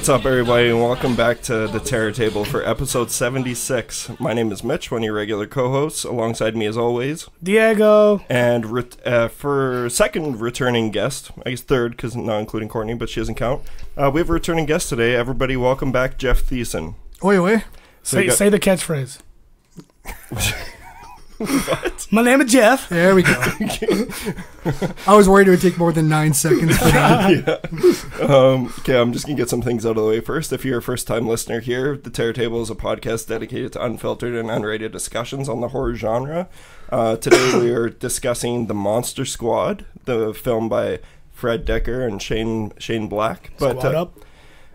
What's up, everybody, and welcome back to the Terror Table for episode 76. My name is Mitch, one of your regular co hosts. Alongside me, as always, Diego. And ret- uh, for second returning guest, I guess third, because not including Courtney, but she doesn't count. Uh, we have a returning guest today. Everybody, welcome back Jeff Thiessen. Oi, oi. So Say, got- say the catchphrase. My name is Jeff. There we go. I was worried it would take more than nine seconds for that. Um, okay, I'm just gonna get some things out of the way first. If you're a first-time listener here, the Terror Table is a podcast dedicated to unfiltered and unrated discussions on the horror genre. Uh, today we are discussing the Monster Squad, the film by Fred Dekker and Shane Shane Black. But Squad uh, up.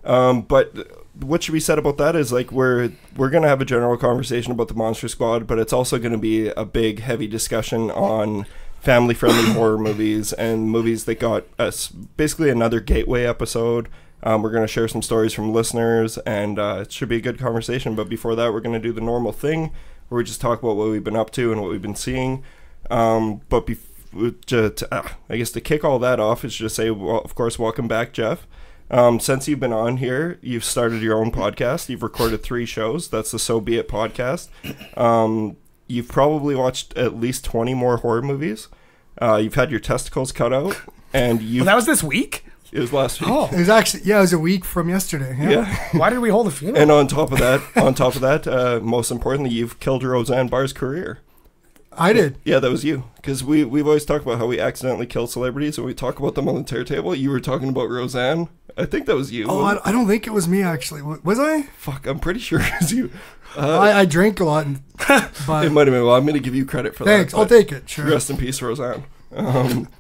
um, but what should be said about that is like we're we're gonna have a general conversation about the Monster Squad, but it's also gonna be a big, heavy discussion on family-friendly horror movies and movies that got us basically another gateway episode. Um, we're gonna share some stories from listeners, and uh, it should be a good conversation. But before that, we're gonna do the normal thing where we just talk about what we've been up to and what we've been seeing. Um, but bef- to, to, uh, I guess to kick all that off is just say, well, of course, welcome back, Jeff. Um, since you've been on here, you've started your own podcast. You've recorded three shows. That's the So Be It podcast. Um, you've probably watched at least 20 more horror movies. Uh, you've had your testicles cut out, and you. Well, that was this week. it was last week. Oh, It was actually, yeah, it was a week from yesterday. Yeah. Yeah. why did we hold a funeral? And on top of that, on top of that, uh, most importantly, you've killed Roseanne Barr's career. I did. Yeah, that was you. Because we, we've always talked about how we accidentally kill celebrities and we talk about them on the terror table. You were talking about Roseanne. I think that was you. Oh, I, I don't think it was me, actually. Was I? Fuck, I'm pretty sure it was you. Uh, I, I drank a lot, and, it might have been. Well, I'm going to give you credit for thanks. that. Thanks. I'll take it. Sure. Rest in peace, Roseanne. Um,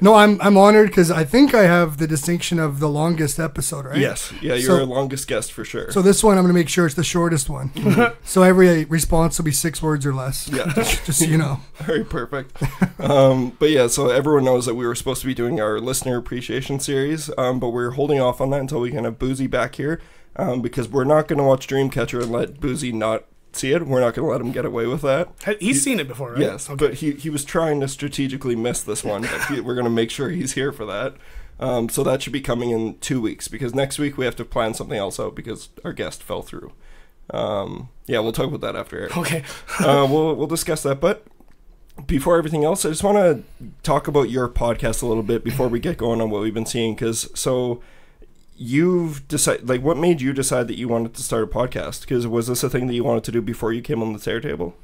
No, I'm I'm honored because I think I have the distinction of the longest episode, right? Yes. Yeah, you're So- our longest guest for sure. So this one, I'm going to make sure it's the shortest one. so every response will be six words or less. yeah. Just so you know. Very perfect. um, but yeah, so everyone knows that we were supposed to be doing our listener appreciation series, um, but we're holding off on that until we can have Boozy back here um, because we're not going to watch Dreamcatcher and let Boozy not see it. We're not going to let him get away with that. He's seen it before, right? Yes, but he, he was trying to strategically miss this one, but he, we're going to make sure he's here for that. Um, so that should be coming in two weeks because next week we have to plan something else out because our guest fell through. Um, yeah, we'll talk about that after. Okay. uh, we'll we'll discuss that. But before everything else, I just want to talk about your podcast a little bit before we get going on what we've been seeing. Because so you've decided, like, what made you decide that you wanted to start a podcast? Because was this a thing that you wanted to do before you came on the Terror Table?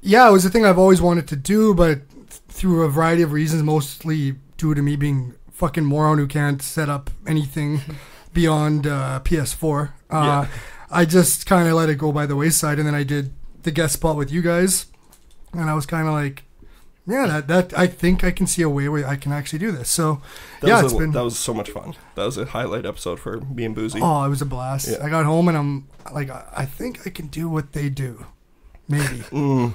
yeah, it was a thing I've always wanted to do, but through a variety of reasons, mostly due to me being fucking moron who can't set up anything beyond uh, PS4. Uh, Yeah. I just kind of let it go by the wayside, and then I did the guest spot with you guys, and I was kind of like, yeah, that, that I think I can see a way where I can actually do this. So, That yeah, was it's a- been. that was so much fun. That was a highlight episode for me and Boozy. Oh, it was a blast. Yeah. I got home and I'm like, I think I can do what they do. Maybe. Mm.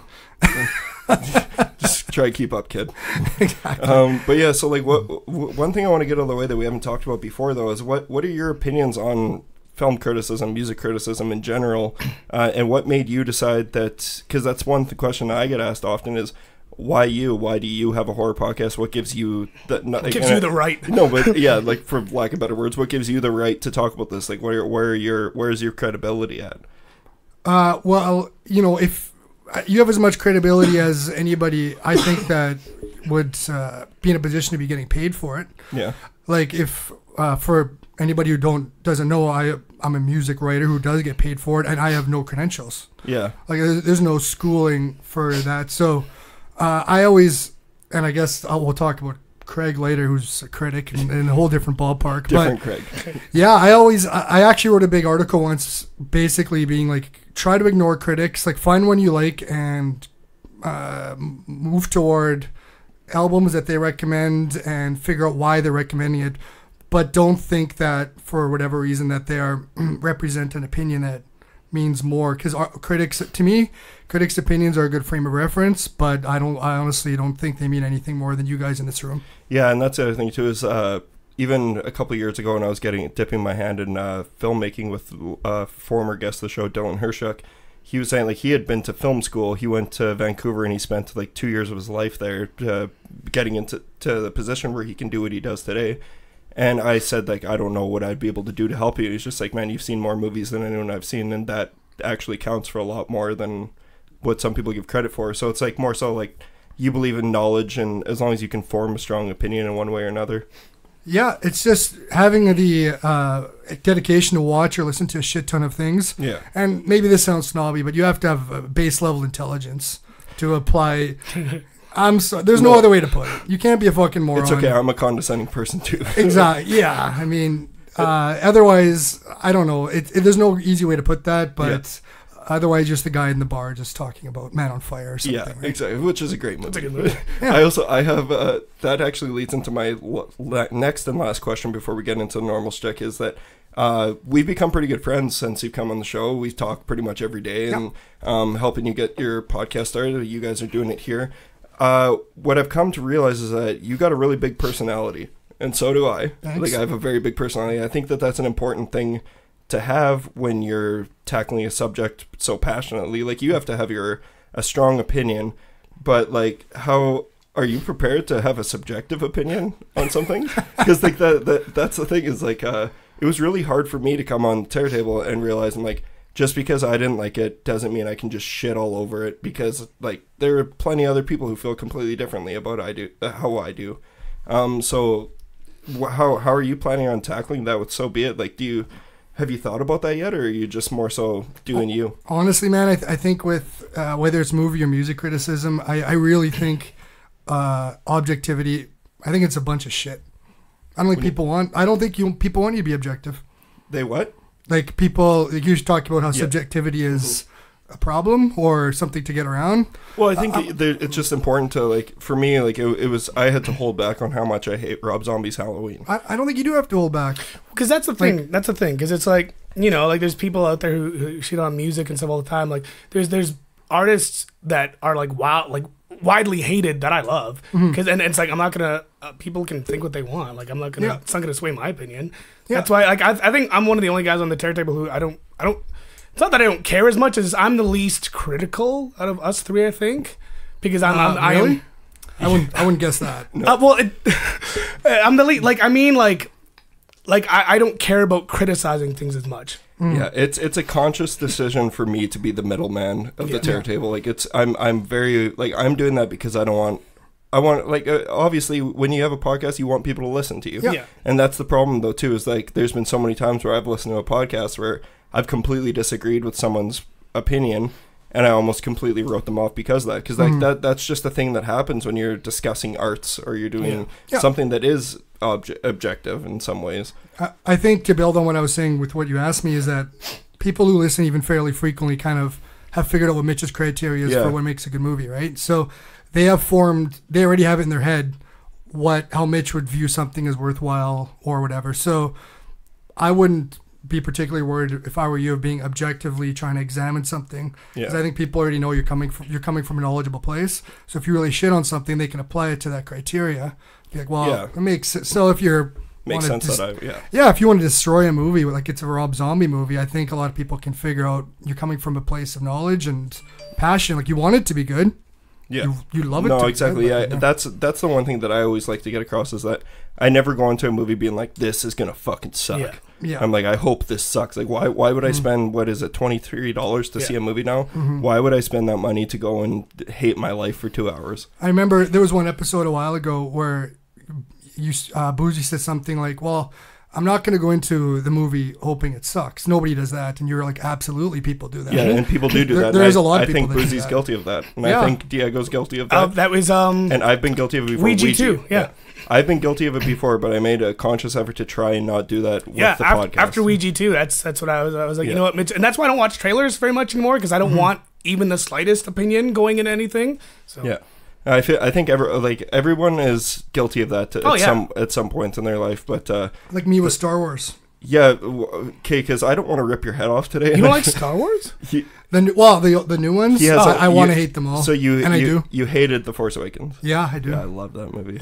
Just try to keep up, kid. exactly. Um, but yeah, so like, what w- one thing I want to get out of the way that we haven't talked about before, though, is what what are your opinions on film criticism, music criticism in general, uh, and what made you decide that? Because that's one th- question I get asked often is. Why you? Why do you have a horror podcast? What gives you the? No, It gives you the right. no, but yeah, like for lack of better words, what gives you the right to talk about this? Like, where where are your where's your credibility at? Uh, well, you know, if uh, you have as much credibility as anybody, I think that would uh, be in a position to be getting paid for it. Yeah, Like if uh, for anybody who don't doesn't know, I I'm a music writer who does get paid for it, and I have no credentials. yeah, Like there's, there's no schooling for that. So uh, I always, and I guess I'll, we'll talk about Craig later, who's a critic in, in a whole different ballpark. different But Craig. yeah, I always, I I actually wrote a big article once, basically being like, try to ignore critics, like find one you like and uh, move toward albums that they recommend and figure out why they're recommending it. But don't think that for whatever reason that they are represent an opinion that means more because critics to me critics opinions are a good frame of reference but i don't i honestly don't think they mean anything more than you guys in this room Yeah, and that's the other thing too is uh, even a couple years ago when I was getting dipping my hand in uh, filmmaking with uh, former guest of the show Dylan Hershuk, he was saying like he had been to film school. He went to Vancouver and he spent like two years of his life there, uh, getting into to the position where he can do what he does today. And I said like I don't know what I'd be able to do to help you. He's just like, man, you've seen more movies than anyone I've seen, and that actually counts for a lot more than what some people give credit for. So it's like more so like you believe in knowledge, and as long as you can form a strong opinion in one way or another. Yeah, it's just having the uh, dedication to watch or listen to a shit ton of things. Yeah. And maybe this sounds snobby, but you have to have a base level intelligence to apply. I'm so, there's no, No. other way to put it. You can't be a fucking moron. It's okay. I'm a condescending person too. Exactly. Yeah. I mean, uh, otherwise, I don't know. It, it, there's no easy way to put that, but otherwise, just the guy in the bar just talking about Man on Fire or something. yeah, right? exactly. Which is a great movie. It's a good movie. Yeah. I also I have uh, that actually leads into my l- la- next and last question before we get into the normal stick is that uh, we've become pretty good friends since you've come on the show. We talk pretty much every day and um, helping you get your podcast started. You guys are doing it here. Uh, what I've come to realize is that you got a really big personality, and so do I. Thanks. Like I have a very big personality. I think that that's an important thing to have when you're tackling a subject so passionately. Like you have to have your a strong opinion, but like how are you prepared to have a subjective opinion on something? Because like that, that that's the thing is like uh, it was really hard for me to come on Terror Table and realize I'm like just because I didn't like it doesn't mean I can just shit all over it because like there are plenty of other people who feel completely differently about I do uh, how I do. Um, so how how are you planning on tackling that with so be it? Like, do you have you thought about that yet, or are you just more so doing you? Honestly, man, I, th- I think with uh, whether it's movie or music criticism, I, I really think uh, objectivity. I think it's a bunch of shit. I don't think people want. I don't think you people want you to be objective. They what? Like people, like you talk about how Yeah. Subjectivity is a problem or something to get around. Well, I think uh, it- it's just important to like for me, like it, it was I had to hold back on how much I hate Rob Zombie's Halloween. I, I don't think you do have to hold back. Because that's the thing. that's the thing. Because it's like you know, like there's people out there who, who shit on music and stuff all the time. Like there's there's artists that are like wow, like widely hated that I love. Mm-hmm. Because and, it's like I'm not gonna. Uh, people can think what they want. Like I'm not gonna. Yeah. It's not gonna sway my opinion. Yeah. That's why. Like I, I think I'm one of the only guys on the terror table who I don't. I don't. It's not that I don't care as much as I'm the least critical out of us three. I think because I'm. I'm Uh, I am. I wouldn't. I wouldn't guess that. Uh, well, it, I'm the lead. Like I mean, like, like I, I don't care about criticizing things as much. Yeah, it's it's a conscious decision for me to be the middleman of the terror table. Like it's I'm I'm very like I'm doing that because I don't want I want like uh, obviously when you have a podcast you want people to listen to you. Yeah. Yeah. And that's the problem though too is like there's been so many times where I've listened to a podcast where I've completely disagreed with someone's opinion and I almost completely wrote them off because of that because like mm-hmm. that that's just the thing that happens when you're discussing arts or you're doing Yeah. something that is obje- objective in some ways. I, I think to build on what I was saying with what you asked me is that people who listen even fairly frequently kind of have figured out what Mitch's criteria is Yeah. for what makes a good movie, right? So they have formed, they already have it in their head what how Mitch would view something as worthwhile or whatever. So I wouldn't be particularly worried if I were you of being objectively trying to examine something because Yeah. I think people already know you're coming from you're coming from a knowledgeable place. So if you really shit on something, they can apply it to that criteria. Be like, well, Yeah. it makes sense. So if you're Makes wanna sense dis- that I yeah. yeah, if you want to destroy a movie like it's a Rob Zombie movie, I think a lot of people can figure out you're coming from a place of knowledge and passion. Like you want it to be good. Yeah. You, you love it. no, to exactly. Good, Yeah, but, that's that's the one thing that I always like to get across is that I never go into a movie being like, "This is gonna fucking suck." Yeah. Yeah. I'm like, I hope this sucks. Like, why? Why would I spend what is it, twenty three dollars to Yeah. see a movie now? Mm-hmm. Why would I spend that money to go and hate my life for two hours? I remember there was one episode a while ago where you uh, Boozy said something like, "Well, I'm not going to go into the movie hoping it sucks. Nobody does that." And you're like, "Absolutely, people do that." Yeah, and people do do There- that. there and is I- a lot of I think people that do Boozy's guilty of that, and Yeah. I think Diego's guilty of that. Uh, that was um. and I've been guilty of it before. Ouija too, yeah. I've been guilty of it before, but I made a conscious effort to try and not do that with yeah, the after, podcast. after Ouija too. That's that's what I was. I was like, Yeah. you know what, Mitch, and that's why I don't watch trailers very much anymore because I Mm-hmm. don't want even the slightest opinion going in anything. So Yeah. I feel I think ever like everyone is guilty of that Oh, at yeah. some at some point in their life, but uh, like me with Star Wars. Yeah, okay, because I don't want to rip your head off today. you don't like Star Wars? He- The new, well, the the new ones. He has I want to hate them all. so you and I do. you hated the Force Awakens. Yeah, I do. Yeah, I love that movie. it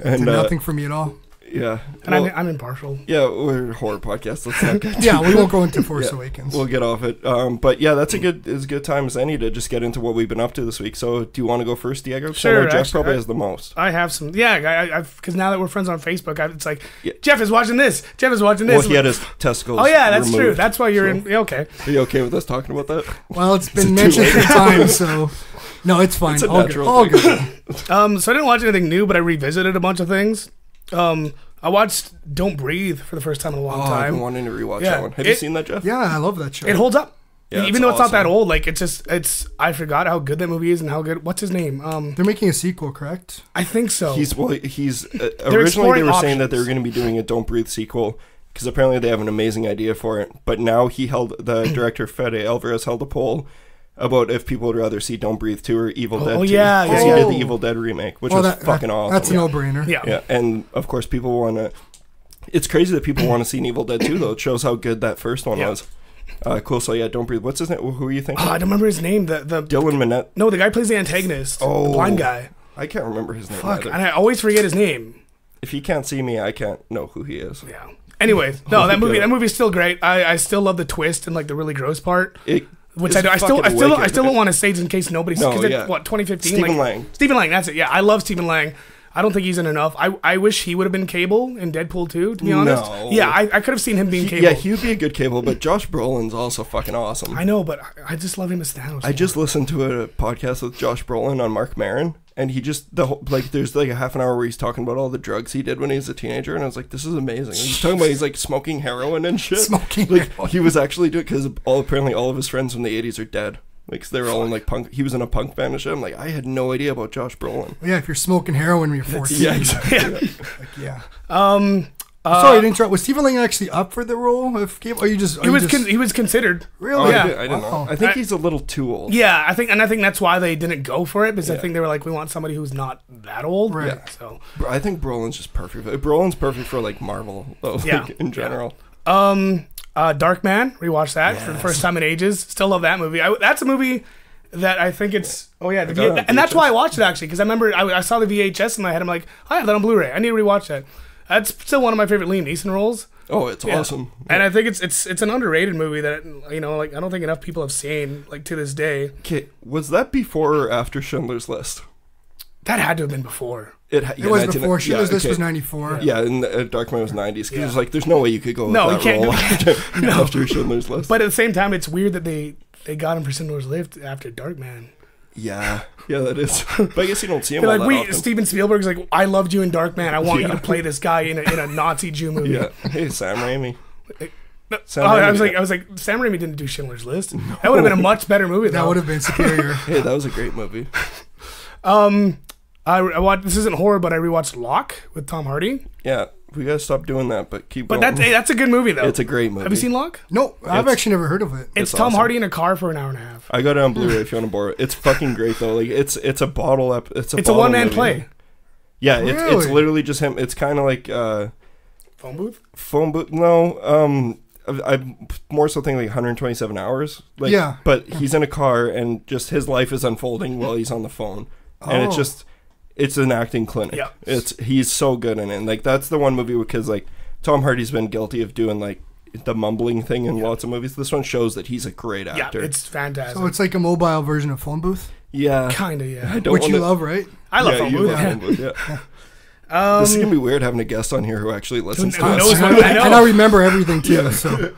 and did uh, nothing for me at all. Yeah. and Well, I'm, I'm impartial. yeah, we're a horror podcast. Let's not get Yeah, we won't go into Force Yeah. Awakens. We'll get off it. Um, but yeah, that's a good as good time as any to just get into what we've been up to this week. So, do you want to go first, Diego? Sure, Jeff actually, probably I- has the most. I have some, yeah, I, I've because now that we're friends on Facebook, I, it's like Yeah. Jeff is watching this. Jeff is watching this. Well, he had his testicles. oh yeah, that's true. That's why you're so- in. Okay. Are you okay with us talking about that? Well, it's been too mentioned three times, so no, it's fine. It's a all good. All good. Um, so I didn't watch anything new, but I revisited a bunch of things. Um, I watched Don't Breathe for the first time in a long Oh, I've been time. wanting to rewatch Yeah. that one. Have you It- seen that, Jeff? Yeah, I love that show. It holds up. Yeah, Even it's though it's not that awesome. old, like it's just it's I forgot how good that movie is and how good what's his name? Um They're making a sequel, correct? I think so. He's well. He's uh, originally exploring they were saying that they were going to be doing a "Don't Breathe" sequel because apparently they have an amazing idea for it. But now he held the director Fede Alvarez held a poll about if people would rather see "Don't Breathe" two or "Evil Oh, Dead" oh, 2. yeah, because yeah, he did the Evil Dead remake, which Well, was that- fucking that- awesome. That's a no-brainer. yeah. yeah, and of course people want to. It's crazy that people want to see an Evil Dead 2 though. It shows how good that first one Yeah. was. Uh, cool. So yeah, "Don't Breathe." What's his name? Who are you thinking? Oh, I don't remember his name. The the Dylan Minnette. no, the guy plays the antagonist. Oh. the blind guy. I can't remember his name. Fuck, either. and I always forget his name. If he can't see me, I can't know who he is. Yeah. Anyway, no, that movie Yeah. that movie's still great. I, I still love the twist and like the really gross part. It, Which I do. I still, I still, I still don't want to say it in case nobody's No, yeah. what 2015. Stephen like, Lang. Stephen Lang. That's it. Yeah, I love Stephen Lang. I don't think he's in enough. I, I wish he would have been Cable in Deadpool 2, to be honest. No. Yeah, I, I could have seen him being He- Cable. yeah, he would be a good cable, but Josh Brolin's also fucking awesome. I know, but I, I just love him as Thanos. I just listened to a podcast with Josh Brolin on Marc Maron, and he just the whole like there's like a half an hour where he's talking about all the drugs he did when he was a teenager, and I was like, this is amazing. And he's talking about he's like smoking heroin and shit. Smoking like heroin. he was actually doing because all apparently all of his friends from the '80s are dead. Like 'cause they were all in like punk. He was in a punk band and shit. I'm like, I had no idea about Josh Brolin. Yeah, if you're smoking heroin when you're 14. Yeah, exactly. Like, yeah. um, uh, Sorry to interrupt. Was Stephen Lang actually up for the role of Cable? Or you just? Are he you was just, con- he was considered. really? Oh, Yeah. I, did, I didn't Wow. know. I think I- he's a little too old. Yeah, I think, and I think that's why they didn't go for it because I think they were like, we want somebody who's not that old. Right. Yeah. So, I think Brolin's just perfect. Brolin's perfect for like Marvel, though, like, Yeah. in general. um, uh, Darkman, rewatched that for the first time in ages. Still love that movie. I, that's a movie that I think it's. Oh yeah, the V- and that's why I watched it actually because I remember I, I saw the VHS in my head. I'm like, I have that on Blu-ray. I need to rewatch that. That's still one of my favorite Liam Neeson roles. Oh, it's Yeah. awesome. And I think it's it's it's an underrated movie that you know like I don't think enough people have seen like to this day. Okay, was that before or after Schindler's List? That had to have been before. It, ha- It yeah, was 19 before. yeah, Schindler's List okay. was 94. Yeah, and uh, Darkman was 90s. Because Yeah. it's like, there's no way you could go with No, that you can't role do- after, No. after Schindler's List. But at the same time, it's weird that they they got him for Schindler's List after Darkman. Yeah, yeah, that is. But I guess you don't see him all like, that we often. Steven Spielberg's like, I loved you in Darkman. I want you to play this guy in a, in a Nazi Jew movie. Yeah, hey, Sam Raimi. No, Sam oh, I was like, yeah. I was like, Sam Raimi didn't do Schindler's List. That would have been a much better movie. That would have been superior. Hey, that was a great movie. Um, I, I watched. This isn't horror, but I rewatched Locke with Tom Hardy. Yeah, we gotta stop doing that, but keep But going. that's hey, that's a good movie though. it's a great movie. have you seen Locke? No, I've It's- actually never heard of it. It's, It's Tom awesome. Hardy in a car for an hour and a half. I got it on Blu-ray if you want to borrow it. It's fucking great though. Like it's it's a bottle up. It's a It's a bottle one man movie. play. Yeah, it's it's Really? literally just him. It's kind of like uh, Phone booth. phone booth. No, um, I- I'm more so thinking like 127 hours. Like, Yeah. But he's in a car and just his life is unfolding while he's on the phone, and it's Oh. just it's an acting clinic. Yeah. It's he's so good in it. And, like that's the one movie because like Tom Hardy's been guilty of doing like the mumbling thing in lots of movies. This one shows that he's a great actor. Yeah, actor. it's fantastic. So it's like a mobile version of phone booth, yeah. kind of yeah. I don't which you wanna- love, right? I love yeah, phone you booth. love Yeah. phone booth, yeah. Um, this is gonna be weird having a guest on here who actually listens who to us. knows I know. and I remember everything too. So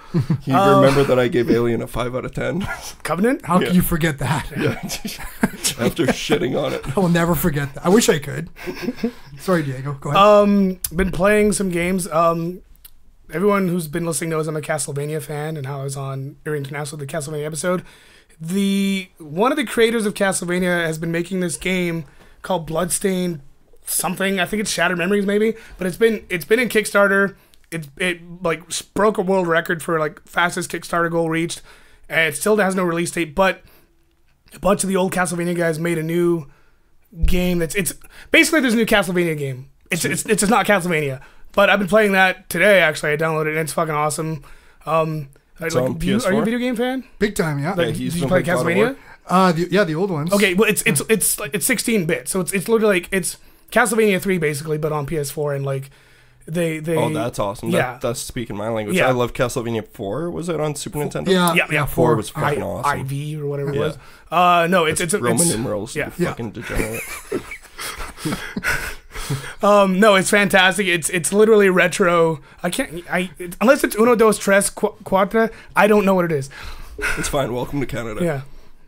You Uh, remember that I gave Alien a five out of ten? Covenant. how Yeah. can you forget that? yeah. After shitting on it. I will never forget that. I wish I could. Sorry, Diego. Go ahead. Um, been playing some games. Um, everyone who's been listening knows I'm a Castlevania fan, and how I was on Erie International the Castlevania episode. The one of the creators of Castlevania has been making this game called Bloodstained something. I think it's Shattered Memories, maybe. But it's been it's been in Kickstarter. It it like broke a world record for like fastest Kickstarter goal reached, and it still has no release date. But a bunch of the old Castlevania guys made a new game that's it's basically there's a new Castlevania game. It's it's it's just not Castlevania. But I've been playing that today. Actually, I downloaded it and it's fucking awesome. Um, like, on do you, are you a video game fan? Big time, yeah. Like, Yeah, he's did you play playing God of Castlevania? War. Uh, the, yeah, the old ones. Okay, well it's it's it's like it's 16 bit, so it's it's literally like it's Castlevania 3 basically, but on PS4 and like They they Oh, that's awesome. Yeah. That, that's speaking my language. Yeah. I love Castlevania 4. Was it on Super Nintendo? Yeah, Yeah, yeah, Four four. was I, fucking awesome. IV or whatever Yeah. it was. Uh, no, it's it's, Roman it's numerals. yeah. you Yeah. fucking degenerate. um no, it's fantastic. It's it's literally retro. I can't I it, unless it's Uno dos tres qu- cuatro. I don't know what it is. it's fine. Welcome to Canada. Yeah,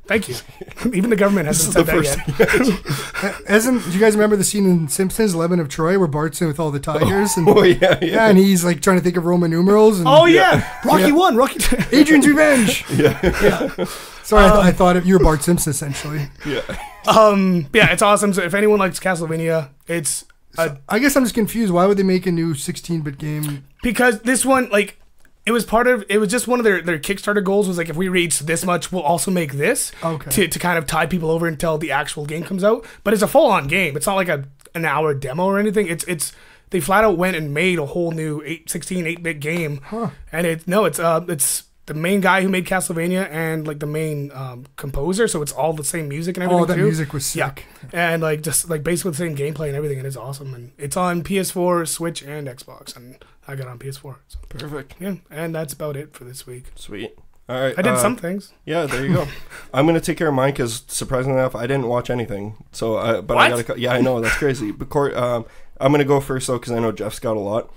thank you. Even the government hasn't said that yet. Isn't do you guys remember the scene in Simpsons Eleven of Troy where Bart's in with all the tigers and Oh, yeah, yeah. yeah, and he's like trying to think of Roman numerals and Oh yeah, Rocky Yeah. one, Rocky. Two. Adrian's Revenge. Yeah. yeah. Sorry, I, Um, th- I thought it, you were Bart Simpson essentially. yeah. um, yeah, it's awesome. So if anyone likes Castlevania, it's a I guess I'm just confused. Why would they make a new 16-bit game? because this one like it was part of it was just one of their their kickstarter goals was like if we reach this much we'll also make this Okay. to, to kind of tie people over until the actual game comes out but it's a full-on game it's not like a an hour demo or anything it's it's they flat out went and made a whole new 8 16 8-bit game Huh. and it no it's uh it's the main guy who made Castlevania and like the main um, composer so it's all the same music and everything Oh, that too. music was sick. Yeah. and like just like basically the same gameplay and everything and it's awesome and it's on PS4 Switch and Xbox and I got on PS4 so Perfect. yeah, and that's about it for this week. Sweet. All right. I did uh, some things. Yeah, there you go. I'm gonna take care of mine because surprisingly enough, I didn't watch anything. So, I, but I gotta. Yeah, I know that's crazy. But Court, um, I'm gonna go first though because I know Jeff's got a lot.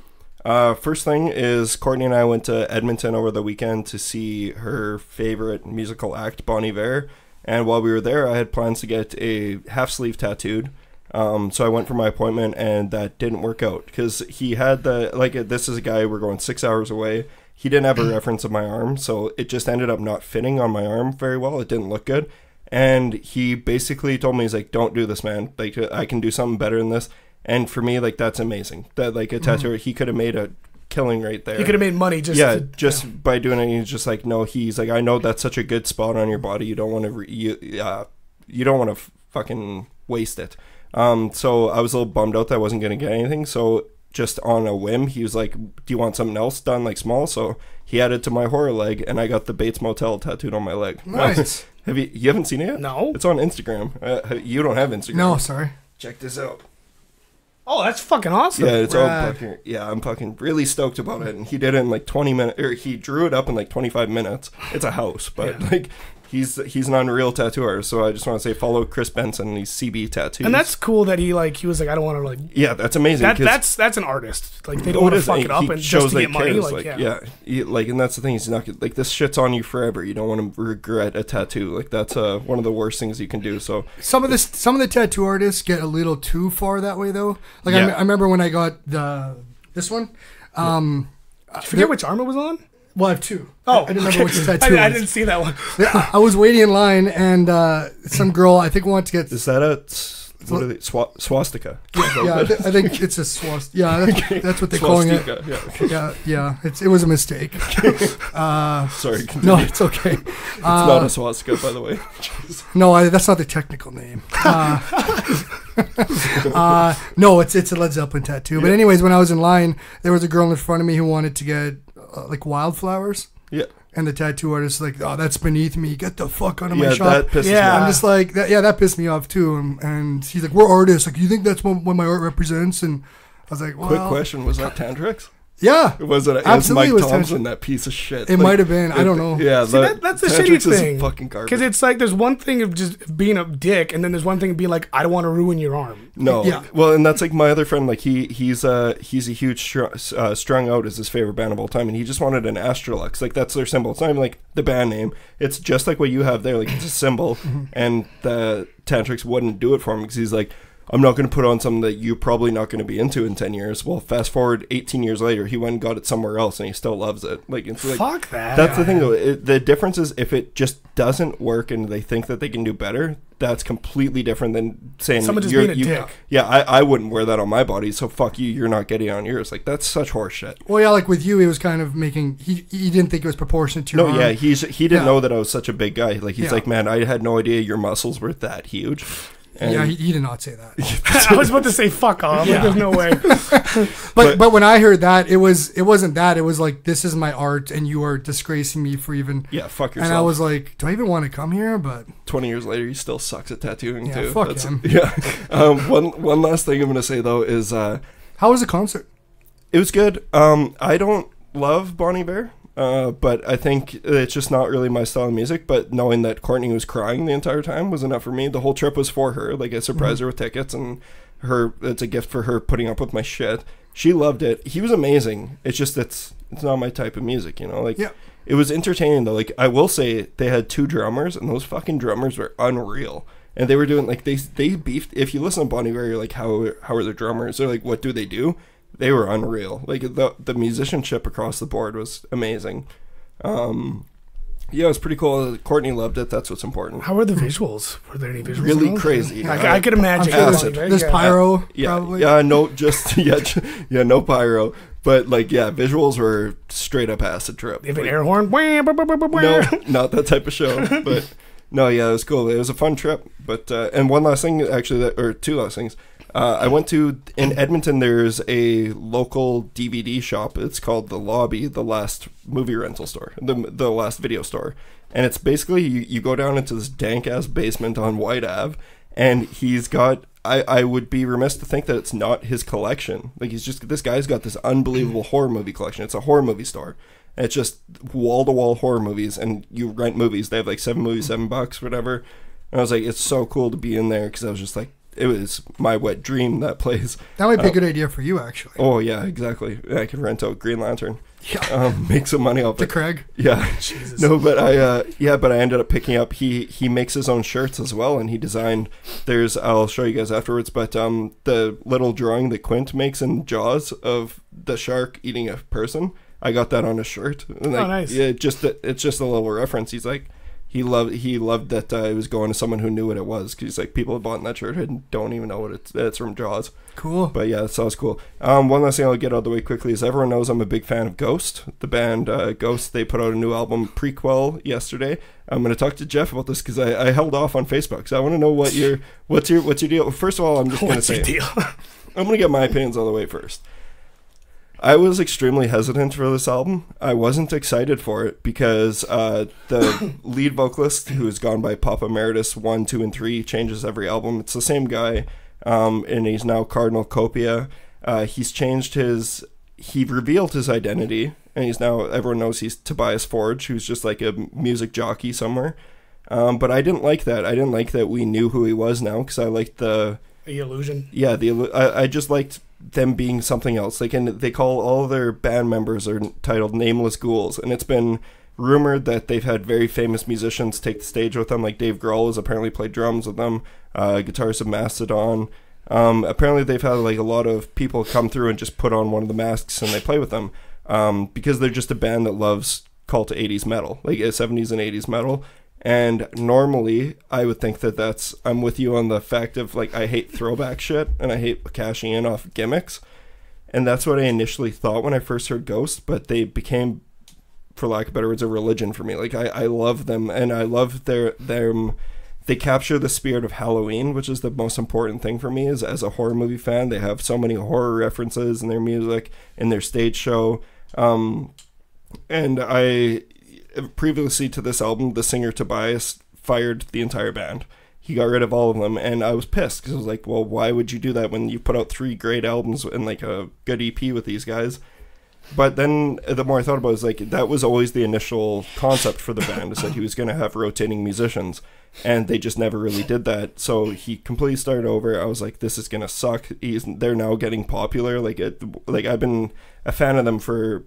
Uh, first thing is Courtney and I went to Edmonton over the weekend to see her favorite musical act, Bon Iver. And while we were there, I had plans to get a half sleeve tattooed. Um, so I went for my appointment, and that didn't work out because he had the like. This is a guy we're going six hours away. He didn't have a reference of my arm, so it just ended up not fitting on my arm very well. It didn't look good, and he basically told me he's like, "Don't do this, man. Like I can do something better than this." And for me, like that's amazing. That like a tattoo, he could have made a killing right there. You could have made money just yeah, to, just by doing it. He's just like, no, he's like, I know that's such a good spot on your body. You don't want to, re- you, uh, you don't want to f- fucking waste it. Um, so I was a little bummed out that I wasn't gonna get anything. So just on a whim, he was like, "Do you want something else done like small?" So he added to my horror leg, and I got the Bates Motel tattooed on my leg. Nice. have you? You haven't seen it yet? No. It's on Instagram. Uh, you don't have Instagram. no, sorry. Check this out. Oh, that's fucking awesome. Yeah, it's all fucking. Yeah, I'm fucking really stoked about it. And he did it in like 20 minutes, or he drew it up in like 25 minutes. It's a house, but Yeah. like he's he's an unreal tattooer. So I just want to say follow Chris Benson. He's CB tattoos. And that's cool that he like he was like I don't want to like yeah, that's amazing. that 'cause- that's that's an artist. Like they don't Oh, want to is, fuck it up and shows just to that get money. cares, Like, yeah. yeah, He- like, and that's the thing. He's not gonna- like this shit's on you forever. You don't want to regret a tattoo. Like that's uh, one of the worst things you can do. So Some of this, some of the tattoo artists get a little too far that way, though. Like I, Yeah. me- I remember when I got the this one. Um, Did you forget which arm it was on? Well, I have two. Oh, I didn't remember which I, tattoo. I it was. didn't see that one. I I was waiting in line, and uh, some girl I think wanted to get. is that a what are they, swa- swastika? Yeah, I, thi- I think it's a swast. Yeah, that's, that's what they're calling it. Swastika, Yeah. Yeah, yeah. It's it was a mistake. uh, Sorry. no, it's okay. It's not Uh, a swastika, by the way. no, I, that's not the technical name. Uh, uh, no, it's it's a Led Zeppelin tattoo. But anyways, when I was in line, there was a girl in front of me who wanted to get uh, like wildflowers, Yeah. and the tattoo artist was like, "Oh, that's beneath me. Get the fuck out of my shop." Yeah. me I'm just like, that, yeah, that pissed me off too. And, and he's like, "We're artists. Like, you think that's what, what my art represents?" And I was like, "Well, Quick question: Was that Tantrix? Yeah, Was it? It was Absolutely Mike was Tantrix. Thompson, that piece of shit. it Like, might have been. I don't know." Yeah, See, that- that's the shitty thing. fucking garbage. Because it's like there's one thing of just being a dick, and then there's one thing of being like I don't want to ruin your arm. No, Yeah. well, and that's like my other friend. Like he, he's uh, he's a huge str- uh, strung out is his favorite band of all time, and he just wanted an Astrolux. Like that's their symbol. It's not even like the band name. It's just like what you have there. Like it's a symbol, and the Tantrix wouldn't do it for him because he's like, I'm not going to put on something that you're probably not going to be into in ten years. Well, fast forward 18 years later, he went and got it somewhere else, and he still loves it. Like it's like Fuck that. that's the thing though. It, the difference is if it just doesn't work and they think that they can do better, that's completely different than saying Someone just you're- being a you- dick. Yeah, I, I wouldn't wear that on my body, so fuck you. You're not getting it on yours. Like that's such horseshit. Well, yeah, like with you, he was kind of making. He he didn't think it was proportionate to your No, arm. yeah, he's he didn't Yeah. know that I was such a big guy. Like he's Yeah. like, man, I had no idea your muscles were that huge. And yeah, he, he did not say that. I was about to say fuck off. Like, there's no way. But, But- but when I heard that, it was it wasn't that. It was like this is my art, and you are disgracing me for even. yeah, fuck yourself. And I was like, do I even want to come here? But 20 years later, he still sucks at tattooing Yeah, too. fuck him. Yeah. Um, one one last thing I'm gonna say though is uh, how was the concert? It was good. Um, I don't love Bon Iver, uh, but I think it's just not really my style of music. But knowing that Courtney was crying the entire time was enough for me. The whole trip was for her. Like I surprised her with tickets, and her it's a gift for her putting up with my shit. She loved it. He was amazing. It's just it's it's not my type of music, you know. Like Yeah. it was entertaining though. Like I will say, they had two drummers, and those fucking drummers were unreal. And they were doing like they they beefed. If you listen to Bon Iver, you're like, how how are the drummers? They're like, what do they do? They were unreal. Like the the musicianship across the board was amazing. Um, yeah, it was pretty cool. Courtney loved it. That's what's important. How were the visuals? Were there any visuals? Really at all? crazy. I, Uh, I could imagine. I'm sure there's- Right? There's Yeah. pyro, Yeah, probably. yeah, no, just yeah, yeah, no pyro, but like yeah, visuals were straight up acid trip. They have an Like, air horn. No, not that type of show. But no, yeah, it was cool. It was a fun trip. But uh, and one last thing, actually, that or two last things. Uh, I went to in Edmonton. There's a local DVD shop. It's called the Lobby, the last movie rental store, the the last video store. And it's basically you, you go down into this dank ass basement on Whyte Ave, and he's got. I, I would be remiss to think that it's not his collection. Like he's just this guy's got this unbelievable horror movie collection. It's a horror movie store. And it's just wall to wall horror movies, and you rent movies. They have like seven movies, seven bucks, whatever. And I was like, it's so cool to be in there because I was just like, it was my wet dream that place. That might be a Uh, good idea for you, actually. Oh yeah, exactly. I could rent out Green Lantern, Yeah. um, make some money off To it. Craig. Yeah, Jesus. no, but I uh, yeah, but I ended up picking up. He he makes his own shirts as well, and he designed. There's I'll show you guys afterwards, but um, the little drawing that Quint makes in Jaws of the shark eating a person. I got that on a shirt. And like, Oh, nice. Yeah, just that it's just a little reference. He's like. He loved he loved that uh, it was going to someone who knew what it was because he's like people have bought that shirt and don't even know what it's it's from Jaws. Cool. But yeah, that sounds cool. Um, one last thing I'll get out of the way quickly is everyone knows I'm a big fan of Ghost. The band uh, Ghost, they put out a new album, Prequelle, yesterday. I'm going to talk to Jeff about this because I, I held off on Facebook. So I want to know what your what's your what's your deal. First of all, I'm just going to What's say your deal? I'm going to get my opinions on the way first. I was extremely hesitant for this album. I wasn't excited for it because uh, the lead vocalist, who's gone by Papa Emeritus 1, 2, and 3, changes every album. It's the same guy, um, and he's now Cardinal Copia. Uh, he's changed his. He revealed his identity, and he's now. Everyone knows he's Tobias Forge, who's just like a music jockey somewhere. Um, but I didn't like that. I didn't like that we knew who he was now because I liked the the illusion. yeah, the I, I just liked them being something else. They can they call all their band members are titled Nameless Ghouls, and it's been rumored that they've had very famous musicians take the stage with them. Like Dave Grohl has apparently played drums with them. Uh, guitarist of Mastodon. Um, apparently they've had like a lot of people come through and just put on one of the masks and they play with them um, because they're just a band that loves cult 80s metal, like uh, 70s and 80s metal. And normally, I would think that that's I'm with you on the fact of like I hate throwback shit and I hate cashing in off gimmicks, and that's what I initially thought when I first heard Ghost. But they became, for lack of better words, a religion for me. Like I, I love them and I love their them. They capture the spirit of Halloween, which is the most important thing for me. Is as a horror movie fan, they have so many horror references in their music, in their stage show. Um, and I previously to this album, the singer Tobias fired the entire band. He got rid of all of them, and I was pissed because I was like, "Well, why would you do that when you put out three great albums and like a good EP with these guys?" But then uh, the more I thought about it, it was like that was always the initial concept for the band is that he was going to have rotating musicians, and they just never really did that. So he completely started over. I was like, "This is going to suck." He's they're now getting popular. Like it, like I've been a fan of them for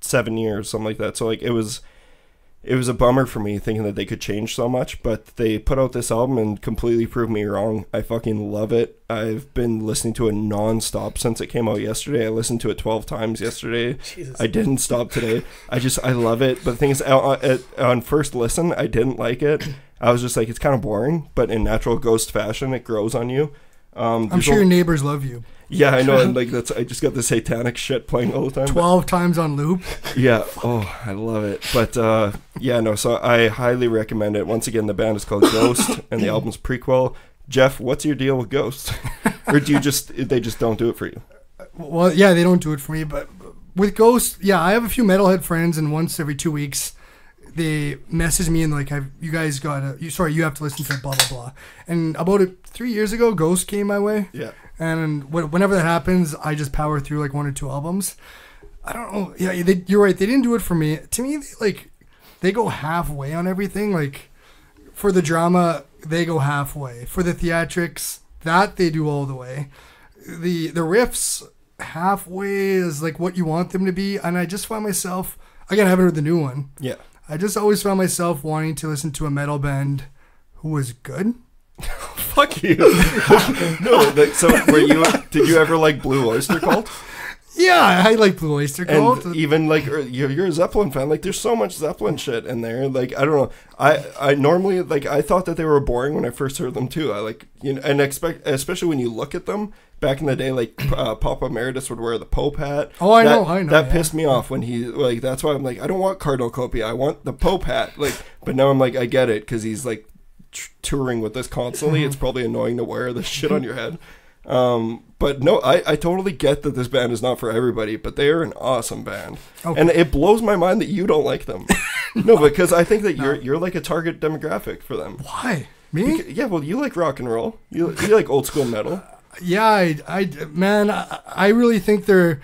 seven years, something like that. So like it was it was a bummer for me thinking that they could change so much, but they put out this album and completely proved me wrong. I fucking love it. I've been listening to it nonstop since it came out yesterday. I listened to it 12 times yesterday. Jesus. I didn't stop today. I just, I love it. But the thing is, on, on- on first listen, I didn't like it. I was just like, it's kind of boring, but in natural ghost fashion, it grows on you. Um, I'm sure al- your neighbors love you. Yeah, I know. And like that's, I just got the satanic shit playing all the time. but- 12 times on loop. yeah. Oh, I love it. But uh, yeah, no. So I highly recommend it. Once again, the band is called Ghost, and the album's Prequelle. Jeff, what's your deal with Ghost? or do you just they just don't do it for you? Well, yeah, they don't do it for me, but with Ghost, yeah, I have a few metalhead friends, and once every two weeks, they message me and like, "I've you guys got to, you sorry, you have to listen to blah blah blah." And about it three years ago, Ghost came my way, Yeah. And whenever that happens, I just power through like one or two albums. I don't know. Yeah, they, you're right. They didn't do it for me. To me, they, like they go halfway on everything. Like for the drama, they go halfway. For the theatrics, that they do all the way. The the riffs halfway is like what you want them to be, and I just find myself again. I haven't heard the new one. Yeah. I just always found myself wanting to listen to a metal band who was good. Fuck you. no, like, so were you? Did you ever like Blue Oyster Cult? Yeah, I like Blue Oyster Cult. And even like er, you're, you're a Zeppelin fan. Like, there's so much Zeppelin shit in there. Like, I don't know. I I normally like I thought that they were boring when I first heard them too. I like you know, and expect especially when you look at them back in the day. Like uh, Papa Emeritus would wear the Pope hat. Oh, I That- know, I know, That yeah. pissed me off when he like. That's why I'm like, I don't want Cardinal Copia. I want the Pope hat. Like, but now I'm like, I get it because he's like t- touring with this constantly. Mm-hmm. it's probably annoying to wear this shit on your head. Um, but no, I, I totally get that this band is not for everybody, but they are an awesome band, Okay. and it blows my mind that you don't like them. no, because I think that you're you're like a target demographic for them. Why me? Beca- Yeah, well, you like rock and roll. You you like old school metal. Yeah, I, I man, I, I really think they're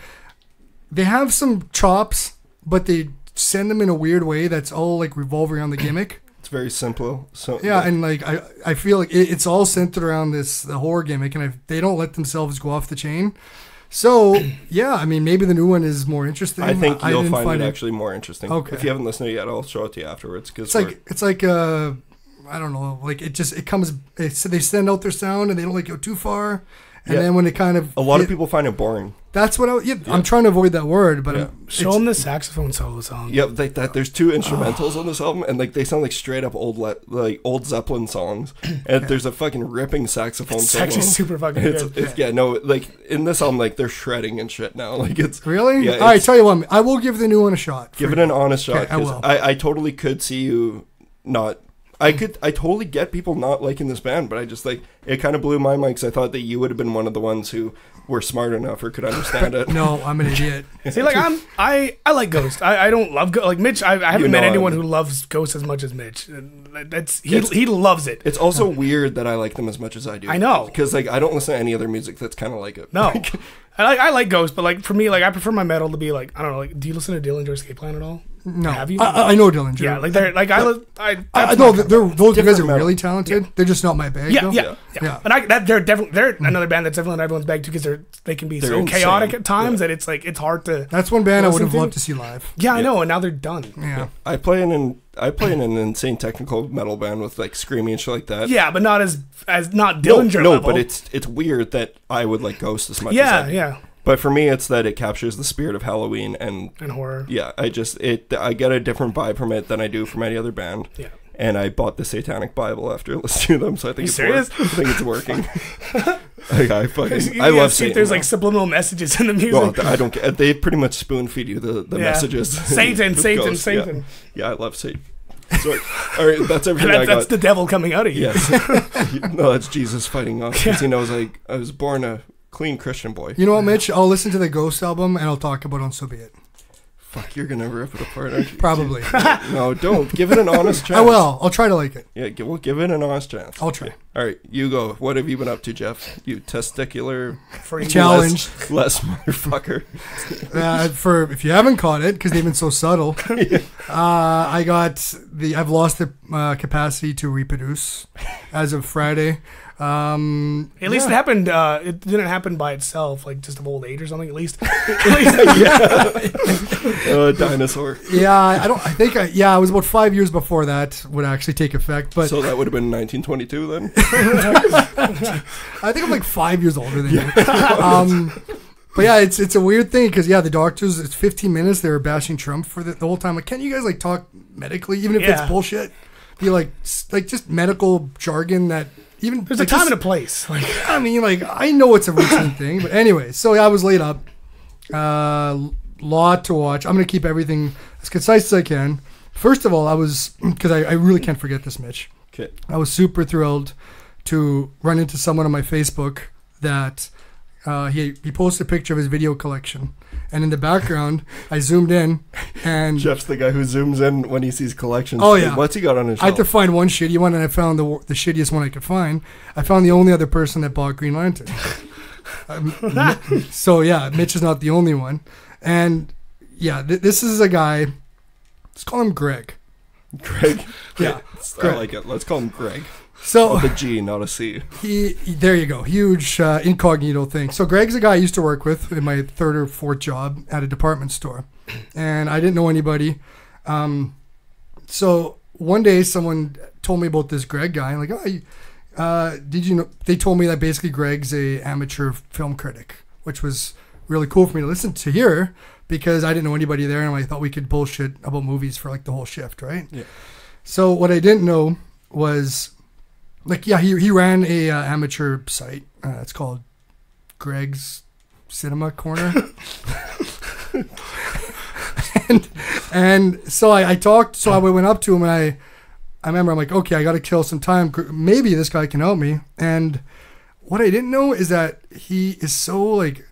they have some chops, but they send them in a weird way that's all like revolving around the gimmick. Very simple. So Yeah, and like I, I feel like it, it's all centered around this the horror gimmick, and I, they don't let themselves go off the chain. So yeah, I mean maybe the new one is more interesting. I think you'll didn't find, it, actually more interesting. Okay. If you haven't listened to it yet, I'll show it to you afterwards. Because It's like it's like uh, I don't know, like it just it comes. It's, they send out their sound and they don't like go too far, and Yeah. then when it kind of a lot of people find it boring. That's what I, yeah, Yeah. I'm trying to avoid that word, but Yeah. I'm, Show them the saxophone solo song. Yeah, like that. There's two instrumentals on this album, and like they sound like straight up old le- like old Zeppelin songs. And there's a fucking ripping saxophone It's solo. actually super fucking it's, good. it's yeah no like in this album like they're shredding and shit now like it's Really? Yeah, All right, tell you what, I will give the new one a shot. give for it an honest shot Okay, I 'cause will. I, I totally could see you not I could I totally get people not liking this band but I just like it kind of blew my mind because I thought that you would have been one of the ones who were smart enough or could understand it No, I'm an idiot. See, like I'm, I, I like Ghost. I, I don't love Ghost. Like Mitch, I, I haven't You met know anyone I'm- who loves Ghost as much as Mitch. That's he, It's- he loves it. it's also weird that I like them as much as I do I know. because like I don't listen to any other music that's kind of like it No, I like, I like Ghost, but like for me, like I prefer my metal to be like I don't know. Like, do you listen to Dillinger Escape Plan at all? No, Have you? I, I know Dillinger. Yeah, like they're like I, li- I, I, that's no, they're, those guys are metal. really talented. They're just not my bag. Yeah, though. yeah, yeah, Yeah. And I, that, they're definitely they're another band that's definitely on everyone's bag too because they're they can be They're so insane. chaotic at times Yeah. that it's like it's hard to. That's one band I would have loved to see live. Yeah, I know, and now they're done. Yeah. I play in an I play in an insane technical metal band with like screaming and shit like that. Yeah, but not as as not no, Dillinger no, level. but it's it's weird that I would like Ghost as much. yeah, as I yeah, But for me, it's that it captures the spirit of Halloween, and and horror. yeah, I just it I get a different vibe from it than I do from any other band. Yeah. And I bought the Satanic Bible after listening to them, so I think You it's serious? work- I think it's working. like, I fucking You I love see if Satan. there's though. like subliminal messages in the music. well, I don't. get- They pretty much spoon feed you the, the Yeah. messages. Satan, Satan, Ghost, yeah. Satan. Yeah. I love Satan. So, all right, that's everything That, that's the devil coming out of you. Yes. no, that's Jesus fighting off because he knows I, I was born a clean Christian boy. You know what, Mitch? I'll listen to the Ghost album and I'll talk about on So Be It. Fuck, you're gonna rip it apart, aren't you? Probably. No, don't. Give it an honest chance. I will. I'll try to like it. Yeah, give, well, give it an honest chance. I'll try. All right, you go. What have you been up to, Jeff? You testicular Free Challenge. less, less motherfucker. Uh, for if you haven't caught it, because they've been so subtle, uh, I got the. I've lost the uh, capacity to reproduce as of Friday. Um, At least yeah. it happened. Uh, it didn't happen by itself, like just of old age or something. At least, at least Uh, dinosaur. Yeah, I don't. I think. I, yeah, it was about five years before that would actually take effect. But so that would have been 1922 then. I think I'm like five years older than you. Um, but yeah, it's it's a weird thing because yeah, the doctors. It's 15 minutes. They were bashing Trump for the, the whole time. Like, can't you guys like talk medically, even if Yeah. it's bullshit? Be like like just medical jargon that even there's like, a time just- and a place. Like, I mean, like I know it's a routine thing, but anyway. So I was laid up. Uh, lot to watch. I'm gonna keep everything as concise as I can. First of all, I was because I, I really can't forget this, Mitch. Okay. I was super thrilled to run into someone on my Facebook that uh, he he posted a picture of his video collection, and in the background, I zoomed in, and Jeff's the guy who zooms in when he sees collections. Oh, yeah. What's he got on his I had shelf? to find one shitty one, and I found the the shittiest one I could find. I found the only other person that bought Green Lantern. Um, so yeah, Mitch is not the only one, and yeah, th- this is a guy. Let's call him Greg. Greg. Yeah, I like it. Let's call him Greg. So With a G, not a C. he, he- there you go, huge uh, incognito thing. So Greg's a guy I used to work with in my third or fourth job at a department store, and I didn't know anybody. Um, so one day someone told me about this Greg guy. Like, oh, uh, did you know? They told me that basically Greg's a amateur film critic, which was really cool for me to listen to hear because I didn't know anybody there, and I thought we could bullshit about movies for like the whole shift, right? Yeah. So what I didn't know was, like, yeah, he he ran a uh, amateur site. Uh, it's called Greg's Cinema Corner. and and so I, I talked. So I went up to him and I I remember I'm like, okay, I got to kill some time. Maybe this guy can help me. And what I didn't know is that he is so like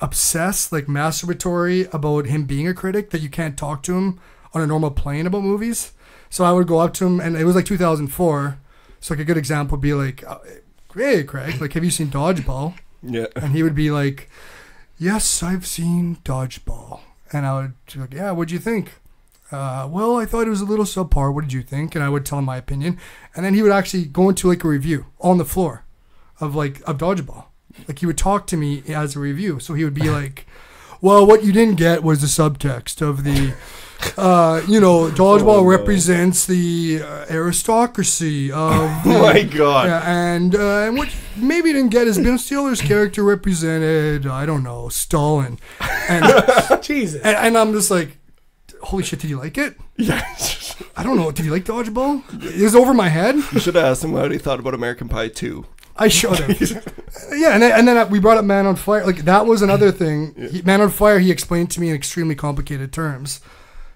obsessed, like masturbatory about him being a critic that you can't talk to him on a normal plane about movies. So I would go up to him, and it was like 2004. So like a good example would be like, uh, "Hey, Craig, like, have you seen Dodgeball?" Yeah. And he would be like, "Yes, I've seen Dodgeball." And I would be like, "Yeah, what'd you think?" Uh, well, I thought it was a little subpar. What did you think? And I would tell him my opinion, and then he would actually go into like a review on the floor of like of Dodgeball. Like he would talk to me as a review. So he would be like, "Well, what you didn't get was the subtext of the." Uh, you know, dodgeball Oh, represents the uh, aristocracy of Oh the, my god. yeah, and uh, and what maybe didn't get is Ben Stiller's character represented, I don't know, Stalin, and Jesus. and, and I'm just like, holy shit, did you like it? Yeah. I don't know, did you like Dodgeball? It was over my head. you should have asked him what he thought about American Pie 2. I showed him. yeah, and then, and then we brought up Man on Fire. Like that was another thing. He, Man on Fire, he explained to me in extremely complicated terms.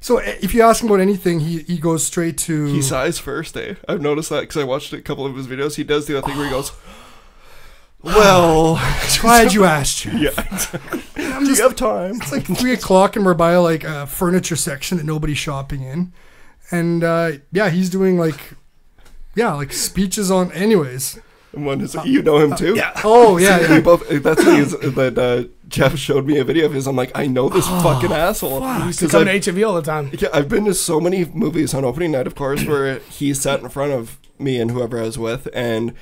So eh, if you ask him about anything, he, he goes straight to. He sighs first, eh? I've noticed that because I watched a couple of his videos. He does the other thing where he goes, Well, Glad you asked. You. yeah. I'm Do just you have time? It's like three o'clock, and we're by like a furniture section that nobody's shopping in, and uh, yeah, he's doing like, yeah, like speeches on. Anyways, And one is, you know him too? yeah. oh yeah, We yeah. both, that's what he's, that uh, Jeff showed me a video of his. I'm like, I know this fucking asshole. He used to 'Cause come I've- to HMV all the time. Yeah, I've been to so many movies on opening night, of course, where he sat in front of me and whoever I was with, and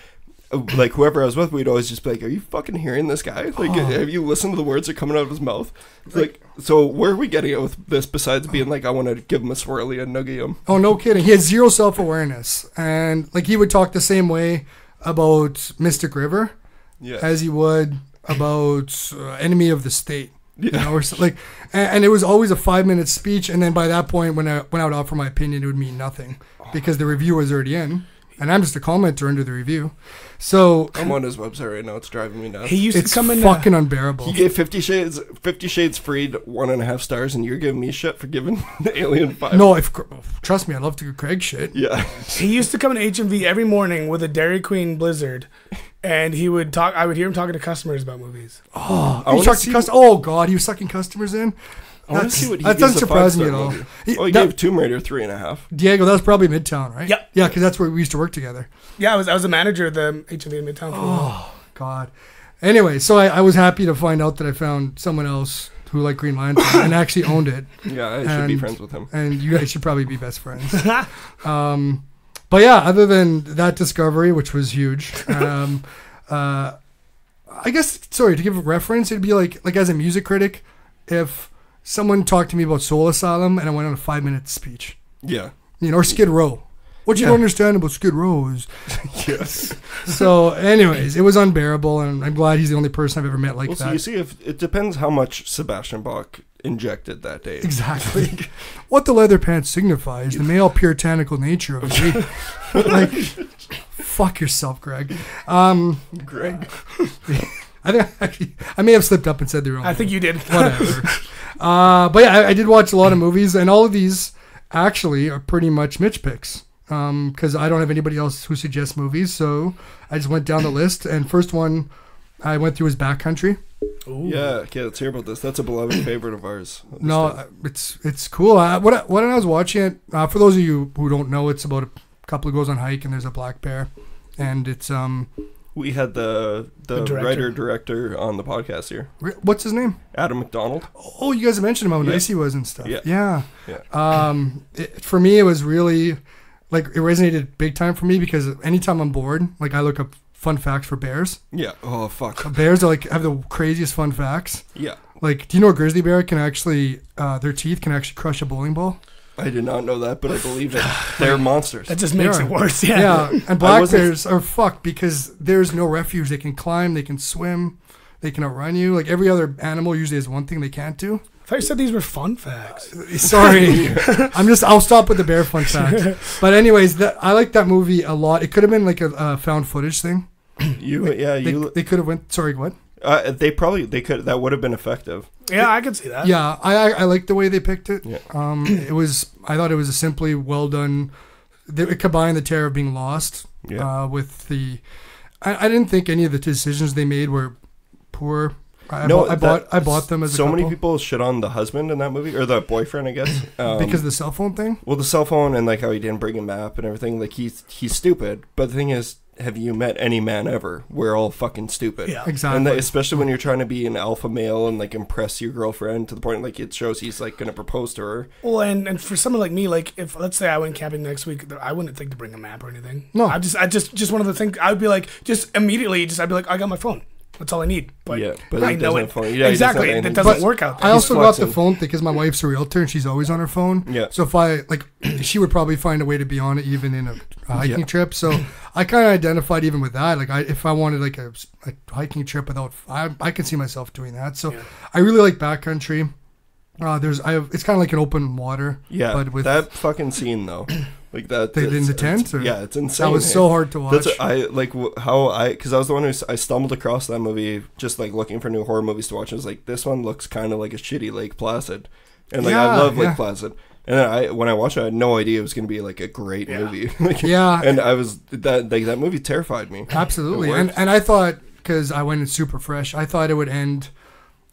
uh, like whoever I was with, we'd always just be like, "Are you fucking hearing this guy? Like, have you listened to the words that are coming out of his mouth?" Like, so where are we getting at with this besides being like, "I want to give him a swirly and nugget him"? Oh no, kidding. He had zero self awareness, and like he would talk the same way about Mystic River Yeah, as he would about uh, Enemy of the State. You yeah. know, or so, like, and, and it was always a five minute speech, and then by that point, when I when I would offer my opinion, it would mean nothing because the review was already in, and I'm just a commenter under the review. So I'm on his website right now. It's driving me nuts. He used it's to come in. fucking uh, unbearable. He gave Fifty Shades Fifty Shades Freed one and a half stars, and you're giving me shit for giving the Alien five. No, if trust me, I love to go Craig shit. Yeah. he used to come in HMV every morning with a Dairy Queen Blizzard, and he would talk. I would hear him talking to customers about movies. Oh, I he wanna sucked see- cust- oh god, he was sucking customers in. I want to That's- see what he that gives doesn't a five surprise star at all. movie. He- oh, he that- gave Tomb Raider three and a half. Diego, that was probably Midtown, right? Yep. Yeah, because that's where we used to work together. Yeah, I was I was a manager of the HMV in Midtown. For a while. Oh God. Anyway, so I, I was happy to find out that I found someone else who liked Green Lantern and actually owned it, Yeah, I should be And- friends with him. and you guys should probably be best friends. Um, but yeah, other than that discovery, which was huge, um, uh, I guess sorry to give a reference, it'd be like like as a music critic, if someone talked to me about Soul Asylum and I went on a five minute speech, Yeah. you know, or Skid Row. What you Yeah. don't understand about Skid Row is yes. so. Anyways, it was unbearable, and I'm glad he's the only person I've ever met like well, so that. you see, if it depends how much Sebastian Bach injected that day. Exactly. what the leather pants signify is the male puritanical nature of it. like, fuck yourself, Greg. Um, Greg. I think actually I may have slipped up and said the wrong. I think you did. whatever. Uh, but yeah, I, I did watch a lot of movies, and all of these actually are pretty much Mitch picks. Because I don't have anybody else who suggests movies, so I just went down the list. And first one I went through was Backcountry. Ooh. Yeah, okay, let's hear about this. That's a beloved favorite of ours. No, uh, it's it's cool. I, what I- when I was watching it, uh, for those of you who don't know, it's about a couple of goes on hike and there's a black bear, and it's um We had the the, The director. writer director on the podcast here, What's his name? Adam McDonald. Oh, you guys have mentioned him how Yeah. nice he was and stuff. Yeah. Yeah. Yeah. Um, it, for me, it was really like it resonated big time for me because anytime I'm bored, like I look up fun facts for bears. Yeah. Oh fuck. Bears are like have the craziest fun facts. Yeah. Like, do you know a grizzly bear can actually, uh, their teeth can actually crush a bowling ball? I did not know that, but I believe it. They're monsters. That just makes it worse. Yeah. Yeah, and black bears are fucked because there's no refuge. They can climb, they can swim, they can outrun you. Like every other animal usually has one thing they can't do. I thought you said these were fun facts. Sorry, I'm just. I'll stop with the bear fun facts. But anyways, that I like that movie a lot. It could have been like a, uh found footage thing. you. Yeah. They, You. they could have went. Sorry, what? Uh, they probably they could that would have been effective. Yeah, I could see that. Yeah, I I, I like the way they picked it. Yeah. Um, it was. I thought it was a simply well done. It combined the terror of being lost Yeah. uh, with the. I, I didn't think any of the decisions they made were poor. I, I No, bought, I bought I bought them as so couple many people shit on the husband in that movie or the boyfriend, I guess, um, because of the cell phone thing. well, the cell phone and like how he didn't bring a map and everything. Like he's he's stupid. But the thing is, have you met any man ever? We're all fucking stupid. Yeah. Exactly. And that, especially when you're trying to be an alpha male and like impress your girlfriend to the point like it shows he's like gonna propose to her. Well, and, and for someone like me, like if let's say I went camping next week, I wouldn't think to bring a map or anything. No. I just, I just, just one of the things. I would be like, just immediately, just I'd be like, I got my phone. That's all I need. But yeah, but I he know it have phone. Yeah, he doesn't exactly. anything. It doesn't work out I also got the phone because my wife's a realtor and she's always on her phone. Yeah. So if I like, she would probably find a way to be on it even in a, a hiking Yeah. trip. So I kind of identified even with that. Like I, if I wanted like a, a hiking trip without, I, I can see myself doing that. So Yeah. I really like backcountry. Uh, there's, I have, it's kind of like an open water. Yeah, but with that fucking scene though, like that. They did in it's- the tent, or- Yeah, it's insane. that was so hard to watch. That's I like wh- how I because I was the one who I stumbled across that movie just like looking for new horror movies to watch. I was like, this one looks kind of like a shitty Lake Placid, and like I love Lake yeah. Placid. And then I when I watched it, I had no idea it was going to be like a great Yeah. movie. Like, yeah, and I was that like that movie terrified me. Absolutely, and and I thought because I went in super fresh, I thought it would end.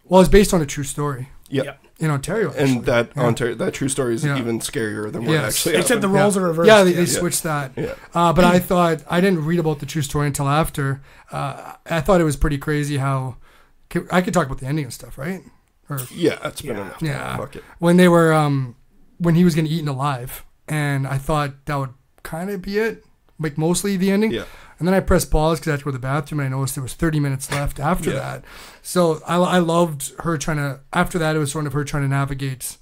Well, it's based on a true story Yeah. Yeah. in Ontario, actually. And that Yeah. Ontario, that true story is Yeah. even scarier than what Yes. actually Except the happened. roles are reversed. yeah, they, they Yeah. switched that. Yeah. Uh, but I thought I didn't read about the true story until after. Uh, I thought it was pretty crazy how I could talk about the ending and stuff, right? Or Yeah, that's been Yeah. enough. Yeah. Fuck it. when they were um when he was getting eaten alive, and I thought that would kind of be it, like mostly the ending. Yeah. And then I pressed pause because I had to go to the bathroom, and I noticed there was 30 minutes left after Yeah. that. So I, I loved her trying to. After that, it was sort of her trying to navigate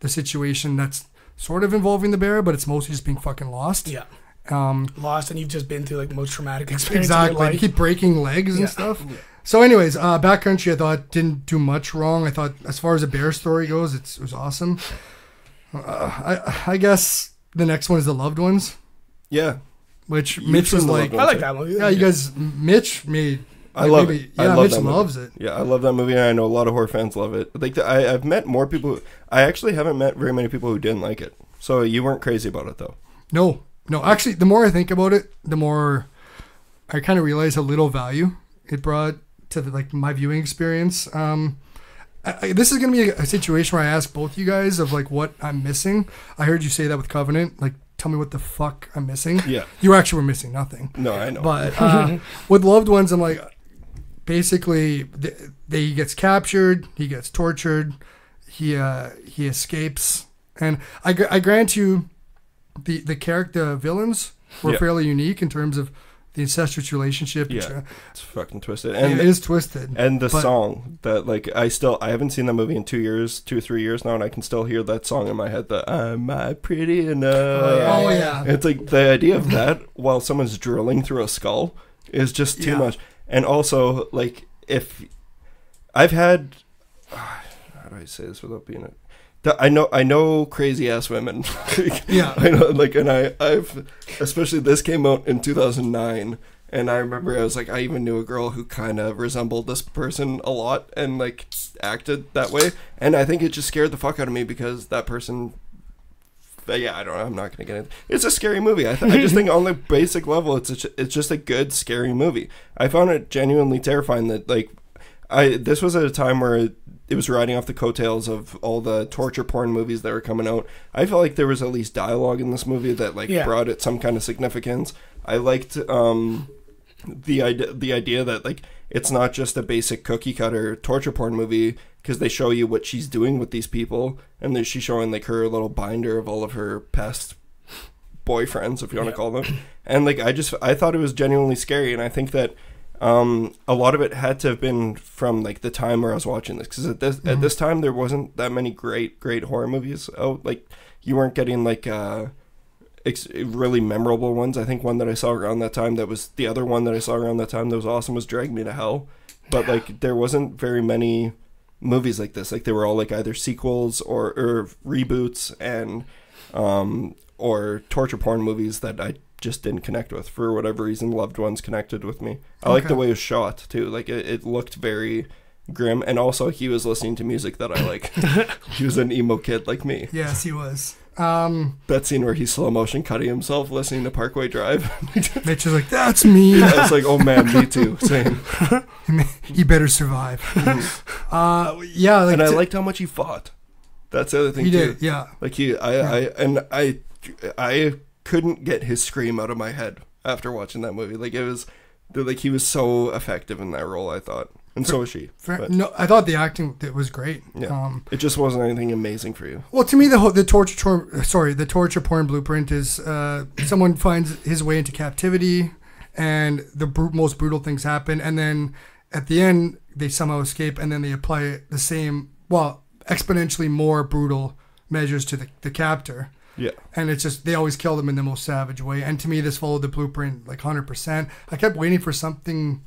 the situation that's sort of involving the bear, but it's mostly just being fucking lost. Yeah. Um, Lost, and you've just been through like the most traumatic experience. exactly. Of your They life. keep breaking legs Yeah. and stuff. So, anyways, uh, Backcountry, I thought didn't do much wrong. I thought, as far as a bear story goes, it's, it was awesome. Uh, I, I guess the next one is the loved ones, Yeah. Which You've Mitch was like, I like that movie. yeah, you guys, Mitch made. I like, love maybe- it. Yeah, I love Mitch that movie. loves it. Yeah, I love that movie, and I know a lot of horror fans love it. Like, the, I, I've met more people. I actually haven't met very many people who didn't like it. So you weren't crazy about it, though. No, no. Actually, the more I think about it, the more I kind of realize how little value it brought to the, like my viewing experience. Um, I, I, this is gonna be a, a situation where I ask both you guys of like what I'm missing. I heard you say that with Covenant. Like, tell me what the fuck I'm missing. Yeah. You actually were missing nothing. No, I know. But uh, with loved ones, I'm like, basically, th- they, he gets captured, he gets tortured, he uh, he escapes, and I, I grant you, the the character villains were Yeah. fairly unique in terms of the incestuous relationship. Yeah. between- it's fucking twisted. and it is twisted. and the song that like I still I haven't seen that movie in two years, two or three years now, and I can still hear that song in my head. The "Am I pretty enough?" oh yeah, It's like the idea of that while someone's drilling through a skull is just too Yeah. much. And also, like, if I've had, how do I say this without being a, I know I know crazy ass women. Yeah. I know, like, and I I've especially this came out in two thousand nine. And I remember I was like, I even knew a girl who kind of resembled this person a lot and like acted that way. And I think it just scared the fuck out of me because that person but yeah, I don't know. I'm not gonna get it. It's a scary movie. I, th- I just think on the basic level, it's a, it's just a good scary movie. I found it genuinely terrifying. That like, I this was at a time where it, was riding off the coattails of all the torture porn movies that were coming out. I felt like there was at least dialogue in this movie that like Yeah. brought it some kind of significance. I liked um, the idea the idea that like it's not just a basic cookie cutter torture porn movie because they show you what she's doing with these people and then she's showing like her little binder of all of her past boyfriends if you want to call them and like i just i thought it was genuinely scary and i think that um a lot of it had to have been from like the time where i was watching this because at this at this time there wasn't that many great great horror movies oh like you weren't getting like uh ex- really memorable ones. I think one that I saw around that time that was the other one that I saw around that time that was awesome was Drag Me to Hell. But like there wasn't very many movies like this. Like they were all like either sequels or, or reboots and um or torture porn movies that I just didn't connect with for whatever reason. Loved ones connected with me. I like the way it was shot too. Like it, it looked very grim and also he was listening to music that I like. he was an emo kid like me. Yes, he was. Um, That scene where he's slow motion cutting himself listening to Parkway Drive. Mitch is like, that's me. I was like, oh man, me too. Same. he better survive. uh, yeah, like and I t- liked how much he fought. That's the other thing he too. did. Yeah, Like he, I, I, and I, I couldn't get his scream out of my head after watching that movie. Like it was, like he was so effective in that role. I thought, and so was she. But no, I thought the acting that was great. Yeah. Um, it just wasn't anything amazing for you. well, to me, the whole, the torture tor- sorry, the torture porn blueprint is uh, someone finds his way into captivity, and the bru- most brutal things happen, and then at the end they somehow escape, and then they apply the same, well, exponentially more brutal measures to the, the captor. Yeah. and it's just they always kill them in the most savage way. And to me, this followed the blueprint like hundred percent. I kept waiting for something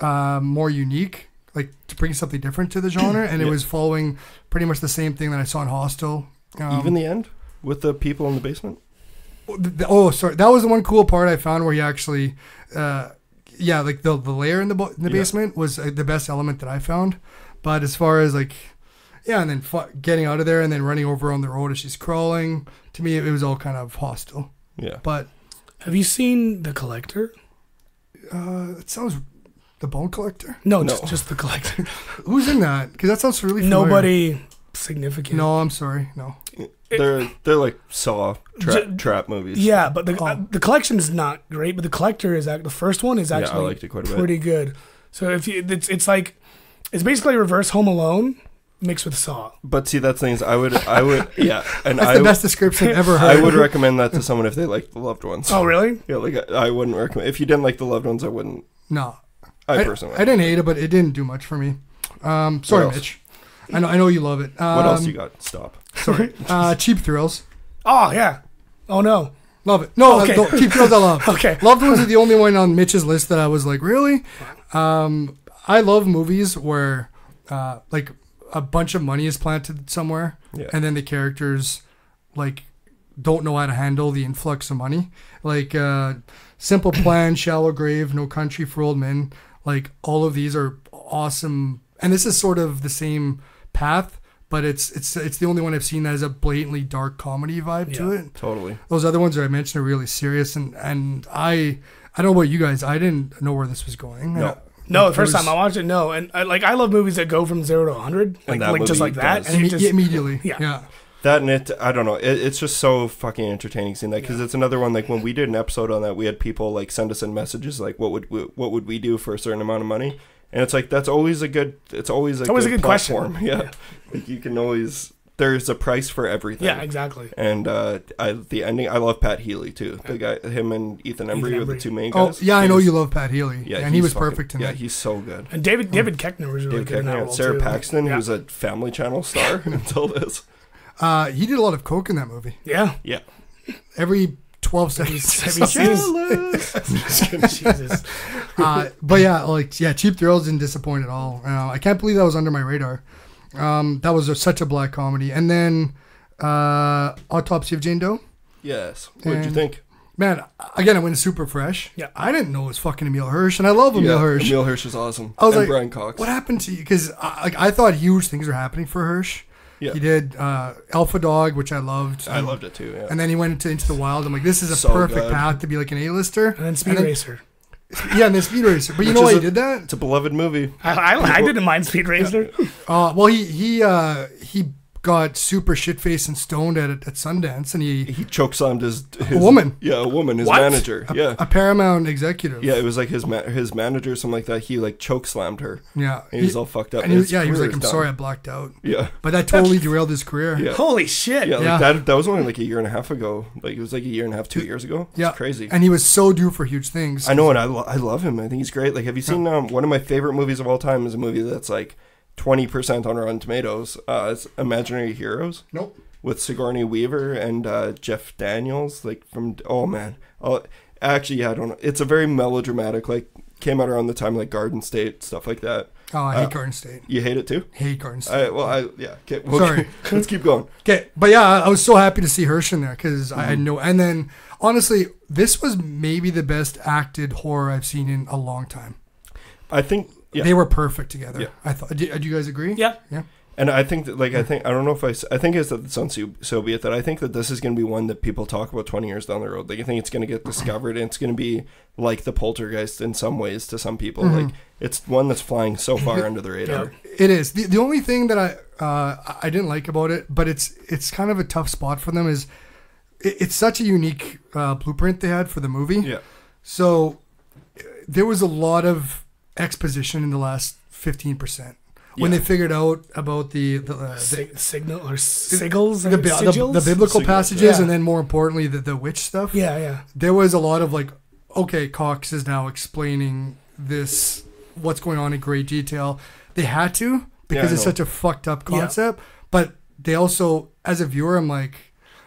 uh, more unique, like to bring something different to the genre, and it was following pretty much the same thing that I saw in Hostel. Um, Even the end with the people in the basement. the- oh, sorry, that was the one cool part I found where he actually, uh, yeah, like the the layer in the bo- in the Yeah. basement was uh, the best element that I found. But as far as like, yeah, and then fu- getting out of there and then running over on the road as she's crawling, to me it was all kind of hostile. Yeah. But Have you seen The Collector? Uh, it sounds the Bone Collector. No, No. just just The Collector. Who's in that? Because that sounds really familiar. Nobody significant. No, I'm sorry. No. They're they're like Saw tra- J- trap movies. Yeah, but the Oh. uh, the collection is not great. But the collector is act- the first one is Yeah, I actually liked it quite a bit. pretty good. So if you, it's it's like it's basically reverse Home Alone mixed with Saw. But see, that's things I would I would yeah, and That's I the best description ever heard. I would recommend that to someone if they like the loved ones. Oh really? Yeah, like I, I wouldn't recommend if you didn't like the loved ones. I wouldn't. no. I, I, personally. I didn't hate it, but it didn't do much for me. Um, sorry. Mitch. I know. I know you love it. Um, what else you got? Stop. Sorry. uh, cheap thrills. Oh yeah. Oh no. Love it. No, Okay. I don't- cheap thrills. I love. Okay. Loved ones are the only one on Mitch's list that I was like, really. Um, I love movies where, uh, like, a bunch of money is planted somewhere, Yeah. and then the characters, like, don't know how to handle the influx of money. Like, uh, Simple Plan, Shallow Grave, No Country for Old Men. Like, all of these are awesome, and this is sort of the same path. But it's it's it's the only one I've seen that has a blatantly dark comedy vibe to it Totally. those other ones that I mentioned are really serious, and and I I don't know about you guys, I didn't know where this was going. No. Uh, No, the first was- time I watched it, no, and I, like I love movies that go from zero to hundred, like, that like just like that, does. and it imme- just immediately, Yeah. yeah, That and it, I don't know. It, it's just so fucking entertaining seeing that because it's another one. Like when we did an episode on that, we had people like send us in messages like, "What would we, what would we do for a certain amount of money?" And it's like that's always a good. It's always a always a good question. platform. Yeah, Like, you can always. There's a price for everything. yeah, exactly. And uh, I, the ending, I love Pat Healy too. The guy, him and Ethan Embry were the two main guys. Oh guys. yeah, I know He's- you love Pat Healy. Yeah, and he was fucking- perfect in Yeah, that. he's so good. And David David Koechner was really David good in that Koechner, role Sarah too. Paxton, yeah. who's a Family Channel star until this. Uh, he did a lot of coke in that movie. yeah. Yeah. Every twelve seconds. Have you seen? Jesus. uh, but yeah, like yeah, cheap thrills didn't disappoint at all. Uh, I can't believe that was under my radar. Um, that was a, such a black comedy. And then uh, Autopsy of Jane Doe. Yes. What did you And- think? Man, again, I went super fresh. Yeah. I didn't know it was fucking Emile Hirsch, and I love Emile Hirsch. Emile Hirsch is awesome. I was and like, Brian Cox. What happened to you? Because I, like I thought huge things were happening for Hirsch. Yeah. He did uh, Alpha Dog, which I loved. I loved it too. Yeah. And then he went into Into the Wild. I'm like, this is a So perfect good. path to be like an A-lister. And then Speed then- Racer. Yeah, and then Speed Racer. But you know why is he did that? it's a beloved movie. I, I, I didn't mind Speed Racer. Uh, well, he he uh, he got super shit faced and stoned at at Sundance, and he He chokeslammed his, his woman. Yeah, a woman, his What? manager. Yeah. a Paramount executive. Yeah, it was like his ma- his manager, or something like that. He like choke slammed her. yeah. And he was all fucked up. and he yeah, he was like, "I'm sorry, I done. blacked out," Yeah, but that totally derailed his career. yeah, Holy shit! yeah. Yeah. Like that that was only like a year and a half ago. Like it was like a year and a half, two years ago. It's Yeah. crazy. and he was so due for huge things. I know, and I, lo- I love him. I think he's great. Like, have you seen um, one of my favorite movies of all time? Is a movie that's like twenty percent on Rotten Tomatoes. Uh, it's Imaginary Heroes Nope. with Sigourney Weaver and uh, Jeff Daniels. Like from oh man, oh, actually yeah, I don't know. It's a very melodramatic. Like came out around the time like Garden State stuff like that. Oh, I hate Uh, Garden State. You hate it too? Hate Garden State. I, well, I yeah. Okay, well, Sorry. let's keep going. Okay, but yeah, I was so happy to see Hirsch in there because I Mm-hmm. know. And then honestly, this was maybe the best acted horror I've seen in a long time. I think yeah. They were perfect together. Yeah. I thought. Do, do you guys agree? Yeah. Yeah. And I think that, like, I think, I don't know if I, I think it's that it's on so, so be it that I think that this is going to be one that people talk about 20 years down the road. Like, I think it's going to get discovered and it's going to be like the poltergeist in some ways to some people. Mm-hmm. Like, it's one that's flying so far under the radar. It is. The, the only thing that I uh, I didn't like about it, but it's it's kind of a tough spot for them is it, it's such a unique uh, blueprint they had for the movie. Yeah. So uh, there was a lot of exposition in the last fifteen percent when Yeah. they figured out about the the, uh, the, Sig- signal or sigils the, or bi- the, the biblical Sigils, passages, yeah. and then more importantly the the witch stuff. Yeah, yeah. There was a lot of like, okay, Cox is now explaining this what's going on in great detail. They had to because I it's such a fucked up Yeah. concept, but they also, as a viewer, I'm like,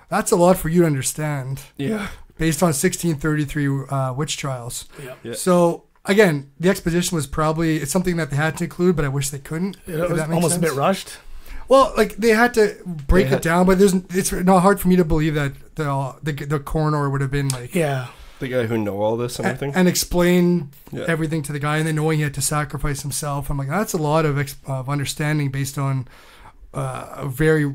that's a lot for you to understand Yeah. based on 1633 uh, witch trials. Yeah. Yeah. So again, the exposition was probably it's something that they had to include, but I wish they couldn't. It was that almost sense. a bit rushed. Well, like they had to break They it down, but there's it's not hard for me to believe that the the, the coroner would have been like Yeah. The guy who know all this and a- everything. and explain Yeah. everything to the guy, and then knowing he had to sacrifice himself. I'm like, that's a lot of ex- of understanding based on uh, a very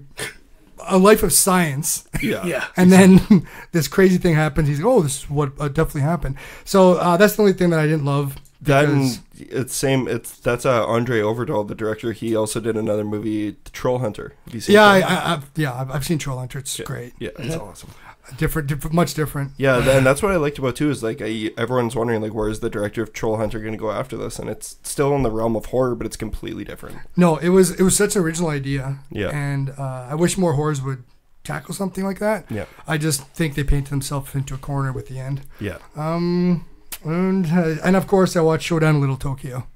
a life of science. yeah. Yeah. And then this crazy thing happens. He's like, oh, this is what uh, definitely happened. So uh, that's the only thing that I didn't love. That and it's same. It's that's uh, Andre Øvredal, the director. He also did another movie, The Troll Hunter. Have you seen? yeah, I, I, I've, yeah, I've, I've seen Troll Hunter. It's Yeah. great, yeah, it's awesome. Different, different, much different. Yeah, and that's what I liked about too is like I, everyone's wondering like where is the director of Troll Hunter going to go after this, and it's still in the realm of horror, but it's completely different. No, it was it was such an original idea. Yeah. and uh, I wish more horrors would tackle something like that. Yeah, I just think they painted themselves into a corner with the end. yeah. Um, and, uh, and of course, I watched Showdown in Little Tokyo.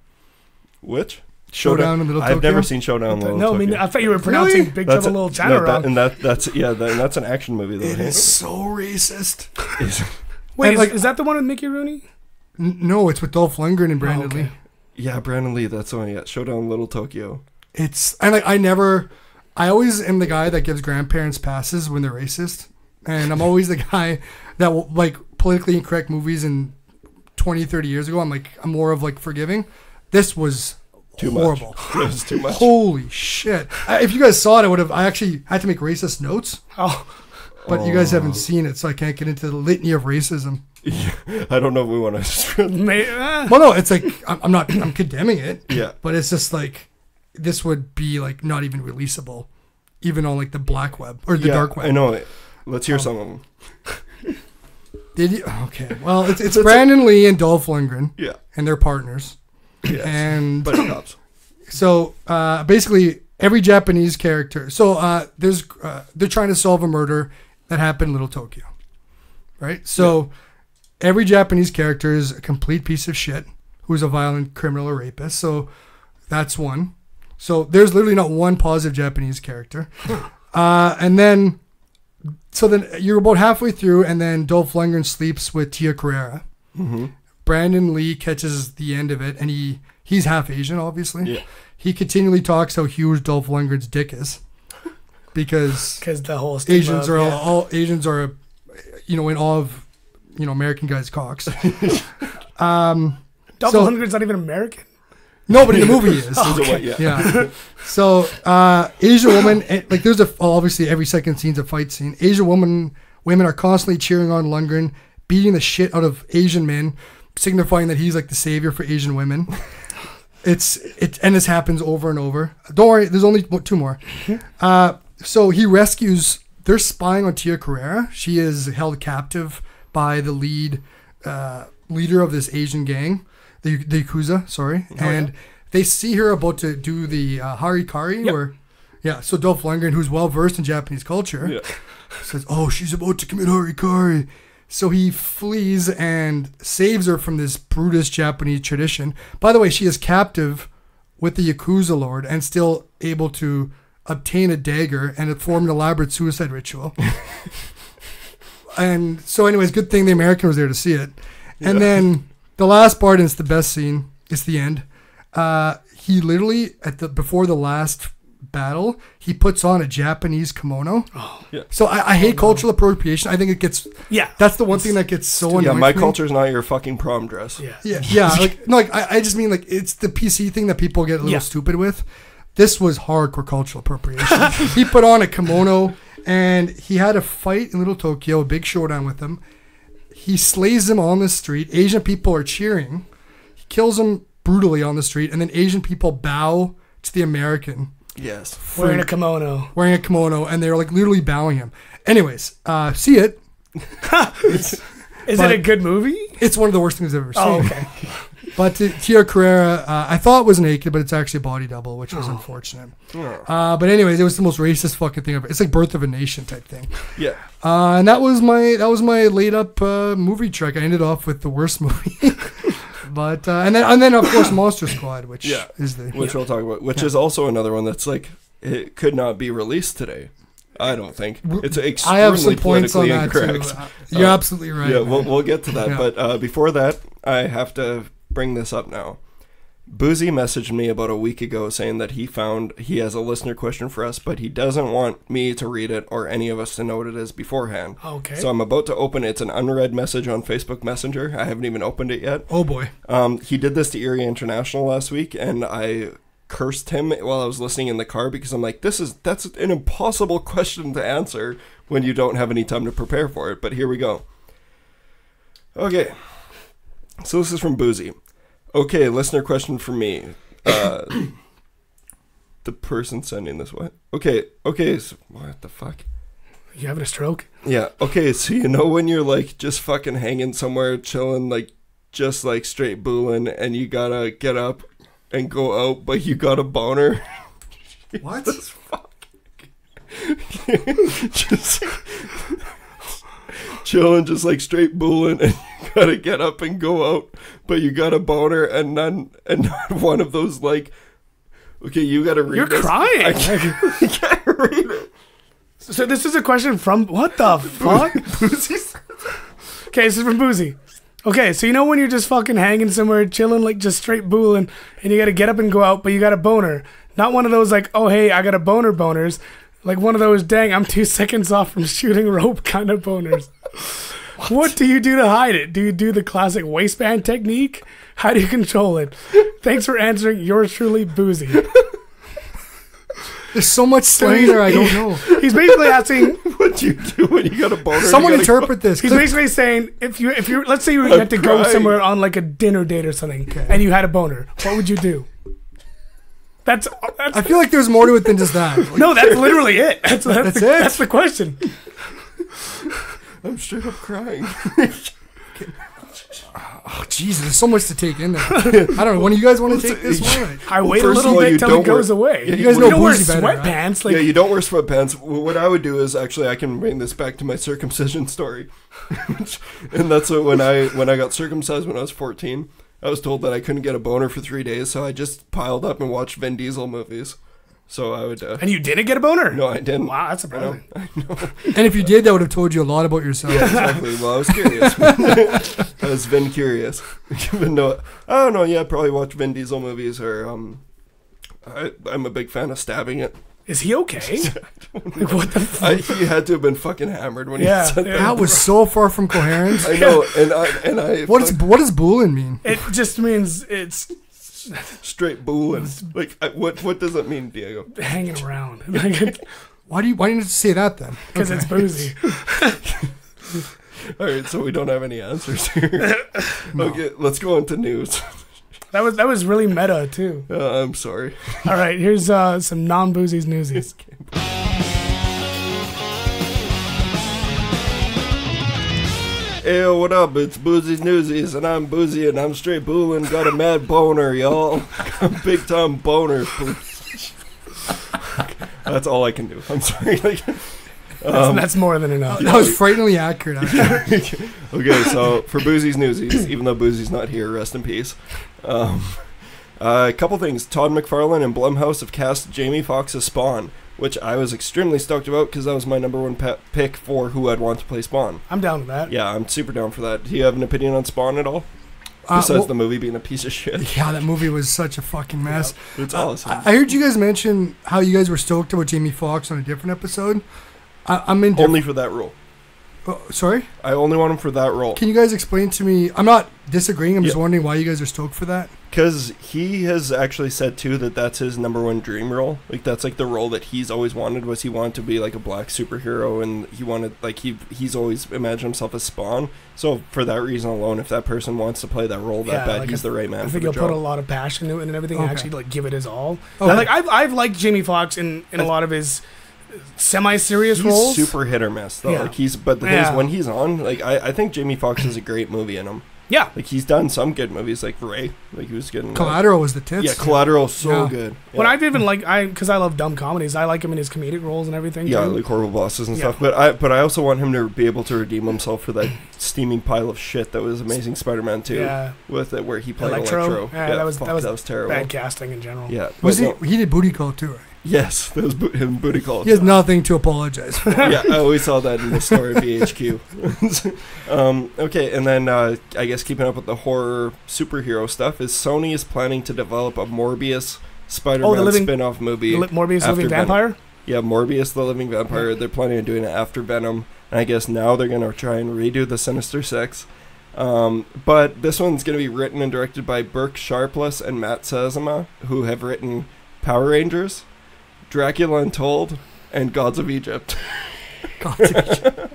Which Showdown in Little I've Tokyo. never seen Showdown. in Little Tokyo. no, I mean, I thought you were pronouncing Really? Big That's Trouble a- in Little China no, that- and that that's yeah, that, and that's an action movie though. It hey? is so racist. Wait, is, like- is that the one with Mickey Rooney? N- no, it's with Dolph Lundgren and oh, Brandon okay. Lee. yeah, Brandon Lee. That's the one. Yeah, Showdown in Little Tokyo. It's and like I never, I always am the guy that gives grandparents passes when they're racist, and I'm always the guy that will like politically incorrect movies in 20, 30 years ago. I'm like I'm more of like forgiving. This was Too much. horrible. It was too much. Holy shit! I, if you guys saw it, I would have. I actually had to make racist notes, Oh, but you guys Oh. haven't seen it, so I can't get into the litany of racism. Yeah, I don't know if we want to. uh, Well, no, it's like I'm, I'm not. I'm condemning it, yeah, but it's just like this would be like not even releasable, even on like the black web or the yeah, dark web. I know. Let's hear Oh. some of them. Did you? Okay. Well, it's, it's That's Brandon Lee and Dolph Lundgren, Yeah, and they're partners. Yes. And but cops. so uh, basically, every Japanese character. So uh, there's uh, they're trying to solve a murder that happened in Little Tokyo, right? So every Japanese character is a complete piece of shit who's a violent criminal or rapist. So that's one. So there's literally not one positive Japanese character. Uh, and then, so then you're about halfway through, and then Dolph Lundgren sleeps with Tia Carrere. hmm Brandon Lee catches the end of it, and he he's half Asian, obviously. Yeah. He continually talks how huge Dolph Lundgren's dick is, because because the whole stigma Asians of- are all, yeah. all Asians are, you know, in awe of, you know, American guys' cocks. um, Dolph so- Lundgren's not even American. no, but in the movie he is. He's a yeah. Yeah. So uh, Asian woman, eh, like there's a obviously every second scene's a fight scene. Asian woman, women are constantly cheering on Lundgren, beating the shit out of Asian men, signifying that he's like the savior for Asian women. It's it and this happens over and over. Don't worry, there's only two more. Uh, so he rescues. They're spying on Tia Carrere. She is held captive by the lead uh, leader of this Asian gang, the the Yakuza. Sorry, and they see her about to do the uh, harikari, Yep. where yeah. So Dolph Lundgren, who's well versed in Japanese culture, Yeah. says, "Oh, she's about to commit harikari." So he flees and saves her from this brutish Japanese tradition. By the way, she is captive with the Yakuza lord and still able to obtain a dagger and form an elaborate suicide ritual. and so, anyways, good thing the American was there to see it. And Yeah. then the last part, and it's the best scene. It's the end. Uh, he literally at the before the last battle, he puts on a Japanese kimono. Oh, Yeah. So I, I hate oh, cultural appropriation. I think it gets Yeah. that's the one thing that gets so annoying. Yeah, my culture is not your fucking prom dress. Yeah. Yeah, yeah. Like, no, like I, I just mean like it's the PC thing that people get a little Yeah. stupid with. This was hardcore cultural appropriation. he put on a kimono and he had a fight in Little Tokyo, a big showdown with him. He slays him on the street. Asian people are cheering. He kills him brutally on the street, and then Asian people bow to the American Yes. Wearing a kimono. wearing a kimono, and they're like literally bowing him. Anyways, uh, see it. Is it a good movie? It's one of the worst things I've ever seen. Oh, okay. But uh, Tia Carrere, uh, I thought was naked, but it's actually a body double, which was unfortunate. Oh. Uh, but anyways, it was the most racist fucking thing ever. It's like Birth of a Nation type thing. Yeah. Uh, and that was my that was my laid up uh, movie trek. I ended off with the worst movie. But uh, and then and then of course Monster Squad, which Yeah. is the Which we'll talk about. Which is also another one that's like it could not be released today. I don't think it's extremely I have some points on that incorrect. too. Uh, You're Uh, absolutely right. yeah, man. we'll, we'll get to that. Yeah. But uh, before that, I have to bring this up now. Boozy messaged me about a week ago saying that he found he has a listener question for us, but he doesn't want me to read it or any of us to know what it is beforehand. Okay. So I'm about to open it. It's an unread message on Facebook Messenger. I haven't even opened it yet. oh boy. Um, he did this to Erie International last week, and I cursed him while I was listening in the car because I'm like, this is that's an impossible question to answer when you don't have any time to prepare for it. But here we go. Okay, so this is from Boozy. Okay, listener question for me. Uh, the person sending this what? Okay, okay, so, what the fuck? You having a stroke? Yeah. Okay. So you know when you're like just fucking hanging somewhere, chilling, like just like straight booling, and you gotta get up and go out, but you got a boner. What? Jesus fuck. just chilling, just like straight booling, and you gotta get up and go out, but you got a boner, and none, and not one of those like. Okay, you gotta read. You're this. crying. I can't, I can't read it. So this is a question from what the fuck? okay, this is from Boozy. Okay, so you know when you're just fucking hanging somewhere, chilling, like just straight booling, and you gotta get up and go out, but you got a boner. Not one of those like, oh hey, I got a boner boners. Like one of those, dang, I'm two seconds off from shooting rope kind of boners. What do you do to hide it? Do you do the classic waistband technique? How do you control it? Thanks for answering. Yours truly, Boozy. There's so much slang there. I don't know. He's basically asking What do you do when you got a boner? Someone you gotta interpret this. He's basically saying if you if you let's say you I'm had to go somewhere on like a dinner date or something and you had a boner, what would you do? That's, that's I feel like there's more to it than just that. Like, no, that's literally it. That's that's, That's the, it? that's the question. I'm straight up crying. oh, Jesus, there's so much to take in there. I don't know. When do you guys want to take this one? I wait a first of little all, you bit till it don't goes wear- away. Yeah, you you guys know don't wear Boozy right? sweatpants. Like yeah, you don't wear sweatpants. W- What I would do is actually I can bring this back to my circumcision story, and that's what when I when I got circumcised when I was 14, I was told that I couldn't get a boner for three days, so I just piled up and watched Vin Diesel movies. So I would. Uh, and you didn't get a boner. no, I didn't. Wow, that's I know. surprising. And if you did, that would have told you a lot about yourself. Yeah, exactly. Well, I was curious. I was Vin curious. Even though I don't know, yeah, I probably watch Vin Diesel movies or um, I, I'm a big fan of stabbing it. Is he okay? like, what the? F- I, he had to have been fucking hammered when Yeah, he said yeah. that. That was so far from coherence. I know, and I and I What What is what does booling mean? it just means it's straight booling. Like, I, what what does it mean, Diego? hanging around because Why do you why didn't you say that then? Because it's boozy. All right, so we don't have any answers here. Okay, let's go on to news. That was that was really meta too. Uh, I'm sorry. All right, here's uh, some non-boozies newsies. Hey, yo, what up? It's Boozy's Newsies, and I'm Boozy, and I'm straight booling. Got a mad boner, y'all. Big time boner. That's all I can do. I'm sorry. Like, That's, um, that's more than enough. That was frighteningly accurate. Okay, so for Boozy's Newsies, even though Boozy's not here, rest in peace. Um, uh, a couple things. Todd McFarlane and Blumhouse have cast Jamie Foxx as Spawn, which I was extremely stoked about because that was my number one pe- pick for who I'd want to play Spawn. I'm down with that. Yeah, I'm super down for that. Do you have an opinion on Spawn at all? Uh, Besides well- the movie being a piece of shit. yeah, that movie was such a fucking mess. It's Uh, awesome. I I heard you guys mention how you guys were stoked about Jamie Foxx on a different episode. I, I'm in. only for that role. oh, sorry. I only want him for that role. Can you guys explain to me? I'm not disagreeing. I'm just wondering why you guys are stoked for that. Because he has actually said too that that's his number one dream role. Like that's like the role that he's always wanted was he wanted to be like a black superhero and he wanted like he he's always imagined himself as Spawn. So for that reason alone, if that person wants to play that role that Yeah, bad, like he's I- the right man I for think the he'll put a lot of passion into it and everything, and actually like give it his all. Okay. Like I've I've liked Jamie Foxx in in a I- lot of his semi-serious He's roles. super hit or miss though. Yeah. Like he's but the thing Yeah. is when he's on, like I, I think Jamie Foxx is a great movie in him. Yeah, Like he's done some good movies like Ray. Like he was getting Collateral was the tits. Yeah, Collateral so Yeah. good. When Yeah. I've even like I because I love dumb comedies. I like him in his comedic roles and everything. Yeah, too. like horrible bosses and Yeah. stuff. But I but I also want him to be able to redeem himself for that steaming pile of shit that was Amazing Spider-Man 2 yeah, with it where he played Electro? Electro. Yeah, that was- fuck, that was terrible. bad casting in general. Yeah, Was he? no- He did booty call too, right? Yes, was bo- him booty call. He has nothing to apologize for. yeah, I always saw that in the story of BHQ. um, okay, and then uh, I guess keeping up with the horror superhero stuff is Sony is planning to develop a Morbius Spider-Man Oh, living- spin-off movie. The Li- Morbius Living Venom. Vampire. Yeah, Morbius the Living Vampire. They're planning on doing it after Venom, and I guess now they're gonna try and redo the Sinister Six. Um, but this one's gonna be written and directed by Burke Sharpless and Matt Sazama, who have written Power Rangers, Dracula Untold, and Gods of Egypt. God,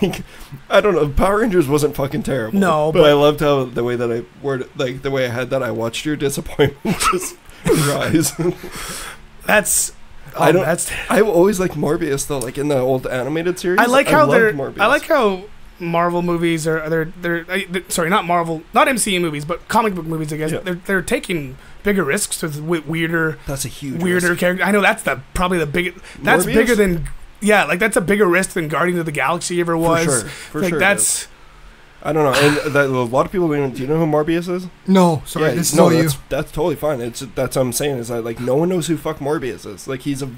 like, I don't know. Power Rangers wasn't fucking terrible. No, but, but- I loved how the way that I worded, like the way I had that. I watched your disappointment just rise. That's. Oh, I don't- That's. I always liked Morbius though, like in the old animated series. I like how loved they're. Morbius. I like how Marvel movies are. They're. They're. uh, th- Sorry, not Marvel. Not MCU movies, but comic book movies. I guess Yeah. they're. They're taking bigger risks with wi- weirder, that's a huge weirder risk. character. I know that's the probably the biggest. That's Morbius? bigger than. Yeah, like that's a bigger risk than Guardians of the Galaxy ever was. for was. sure. For like sure, that's. I don't know, and that, a lot of people don't. even- Do you know who Morbius is? no, sorry, yeah, this is no, all you. that's that's totally fine. It's that's what I'm saying is that like no one knows who fuck Morbius is. Like he's a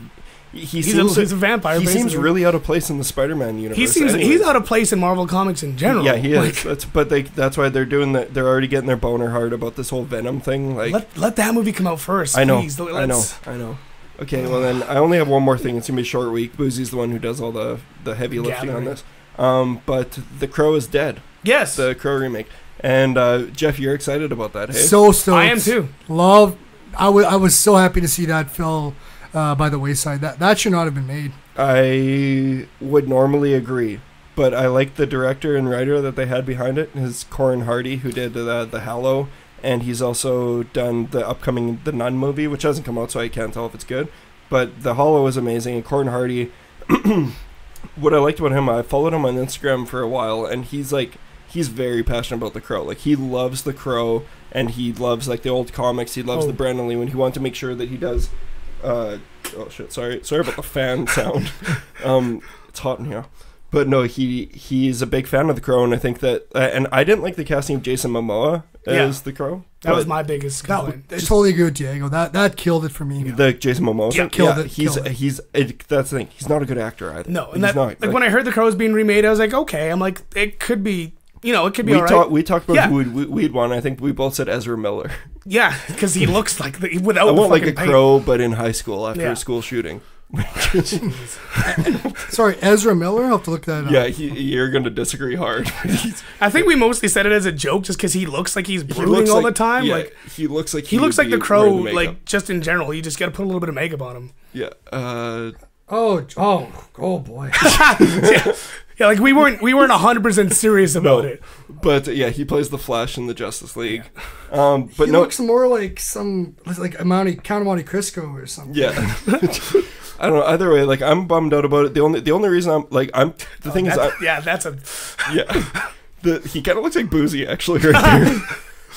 he He's, seems a, he's a vampire. he seems really out of place in the Spider-Man universe. He seems anyways. he's out of place in Marvel comics in general. Yeah, he Like, is. That's but they that's why they're doing that. They're already getting their boner hard about this whole Venom thing. Like let let that movie come out first. I know, please. I know, I know. Okay, well then I only have one more thing. It's gonna be a short week. Boozy's the one who does all the the heavy lifting on this. Um, but The Crow is dead. Yes, The Crow remake. And uh, Jeff, you're excited about that, hey? So stoked. I am too. Love. I wa- I was so happy to see that fell uh, by the wayside. That that should not have been made. I would normally agree, but I like the director and writer that they had behind it. Is Corin Hardy, who did the the Hallow, and he's also done the upcoming The Nun movie, which hasn't come out, so I can't tell if it's good. But The Hallow is amazing, and Corin Hardy. what I liked about him, I followed him on Instagram for a while, and he's like, he's very passionate about The Crow. Like he loves The Crow, and he loves like the old comics. He loves Oh. the Brandon Lee. When he wanted to make sure that he does. Uh, oh shit! Sorry, sorry about the fan sound. Um, it's hot in here. But no, he he's a big fan of the Crow, and I think that, uh, and I didn't like the casting of Jason Momoa Yeah. as the Crow. That was my biggest That, complaint. I totally agree with Diego. That that killed it for me. the Jason Momoa. Yeah, killed yeah, it, He's killed it. he's it, that's the thing. He's not a good actor either. no, he's and that not. like, when I heard the Crow's being remade, I was like, okay. I'm like, it could be, you know, it could be we alright. talked we talked about Yeah. who we'd, we- we'd want. I think we both said Ezra Miller. Yeah, because he looks like the, without I want like a paint. crow, but in high school after Yeah. a school shooting. Sorry, Ezra Miller. I'll have to look that up. Yeah, he, you're gonna disagree hard. I think we mostly said it as a joke, just because he looks like he's he brooding looks all like- the time. yeah, Like he looks like he looks like the Crow, the like just in general. You just got to put a little bit of makeup on him. yeah. Uh, Oh, oh, oh boy. yeah. yeah, like we weren't we weren't hundred percent serious about No. it. But uh, yeah, he plays the Flash in the Justice League. Um, but he no, looks more like some like a Monte Count of Monte Cristo or something. yeah. I don't know. Either way, like I'm bummed out about it. The only the only reason I'm like I'm the thing is I, yeah, that's a yeah, the he kind of looks like Boozy actually right there.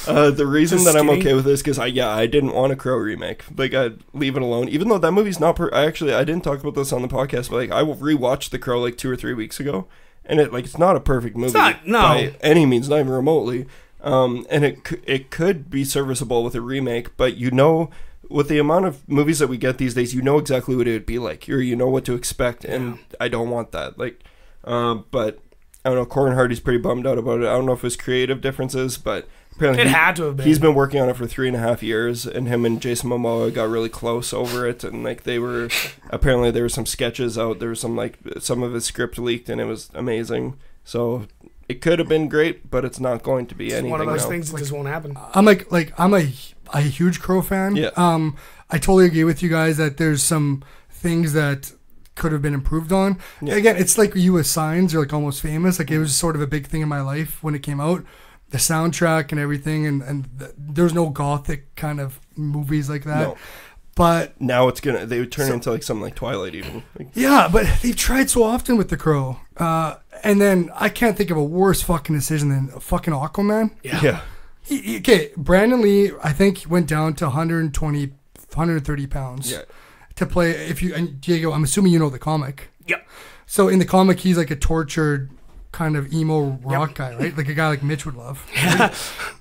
Uh, the reason Just that I'm okay with this because I yeah I didn't want a Crow remake. Like I'd leave it alone, even though that movie's not. Per- I actually I didn't talk about this on the podcast, but like I rewatched The Crow like two or three weeks ago, and it like it's not a perfect movie not- no. by any means, not even remotely. Um, and it c- it could be serviceable with a remake, but you know. With the amount of movies that we get these days, you know exactly what it would be like. Or you know what to expect, and I don't want that. Like, um, but I don't know. Corin Hardy's pretty bummed out about it. I don't know if it was creative differences, but apparently It he- had to have been. He's been working on it for three and a half years, and him and Jason Momoa got really close over it, and like they were apparently there were some sketches out. There was some like some of his script leaked, and it was amazing. So it could have been great, but it's not going to be It's anything. one of those now. things that just won't happen. I'm like like I'm a a huge Crow fan. Yeah. Um, I totally agree with you guys that there's some things that could have been improved on. Yeah. Again, it's like you with signs. You're like almost famous. Like it was sort of a big thing in my life when it came out. The soundtrack and everything, and and th- there's no gothic kind of movies like that. No. But Now it's gonna they would turn So- into like something like Twilight even. Like, yeah, but they've tried so often with the Crow. Uh, and then I can't think of a worse fucking decision than fucking Aquaman. Yeah. yeah. He- he- okay, Brandon Lee, I think went down to 120, 130 pounds Yeah. to play. If you and Diego, I'm assuming you know the comic. Yep. So in the comic, he's like a tortured kind of emo rock guy, right? Like a guy like Mitch would love.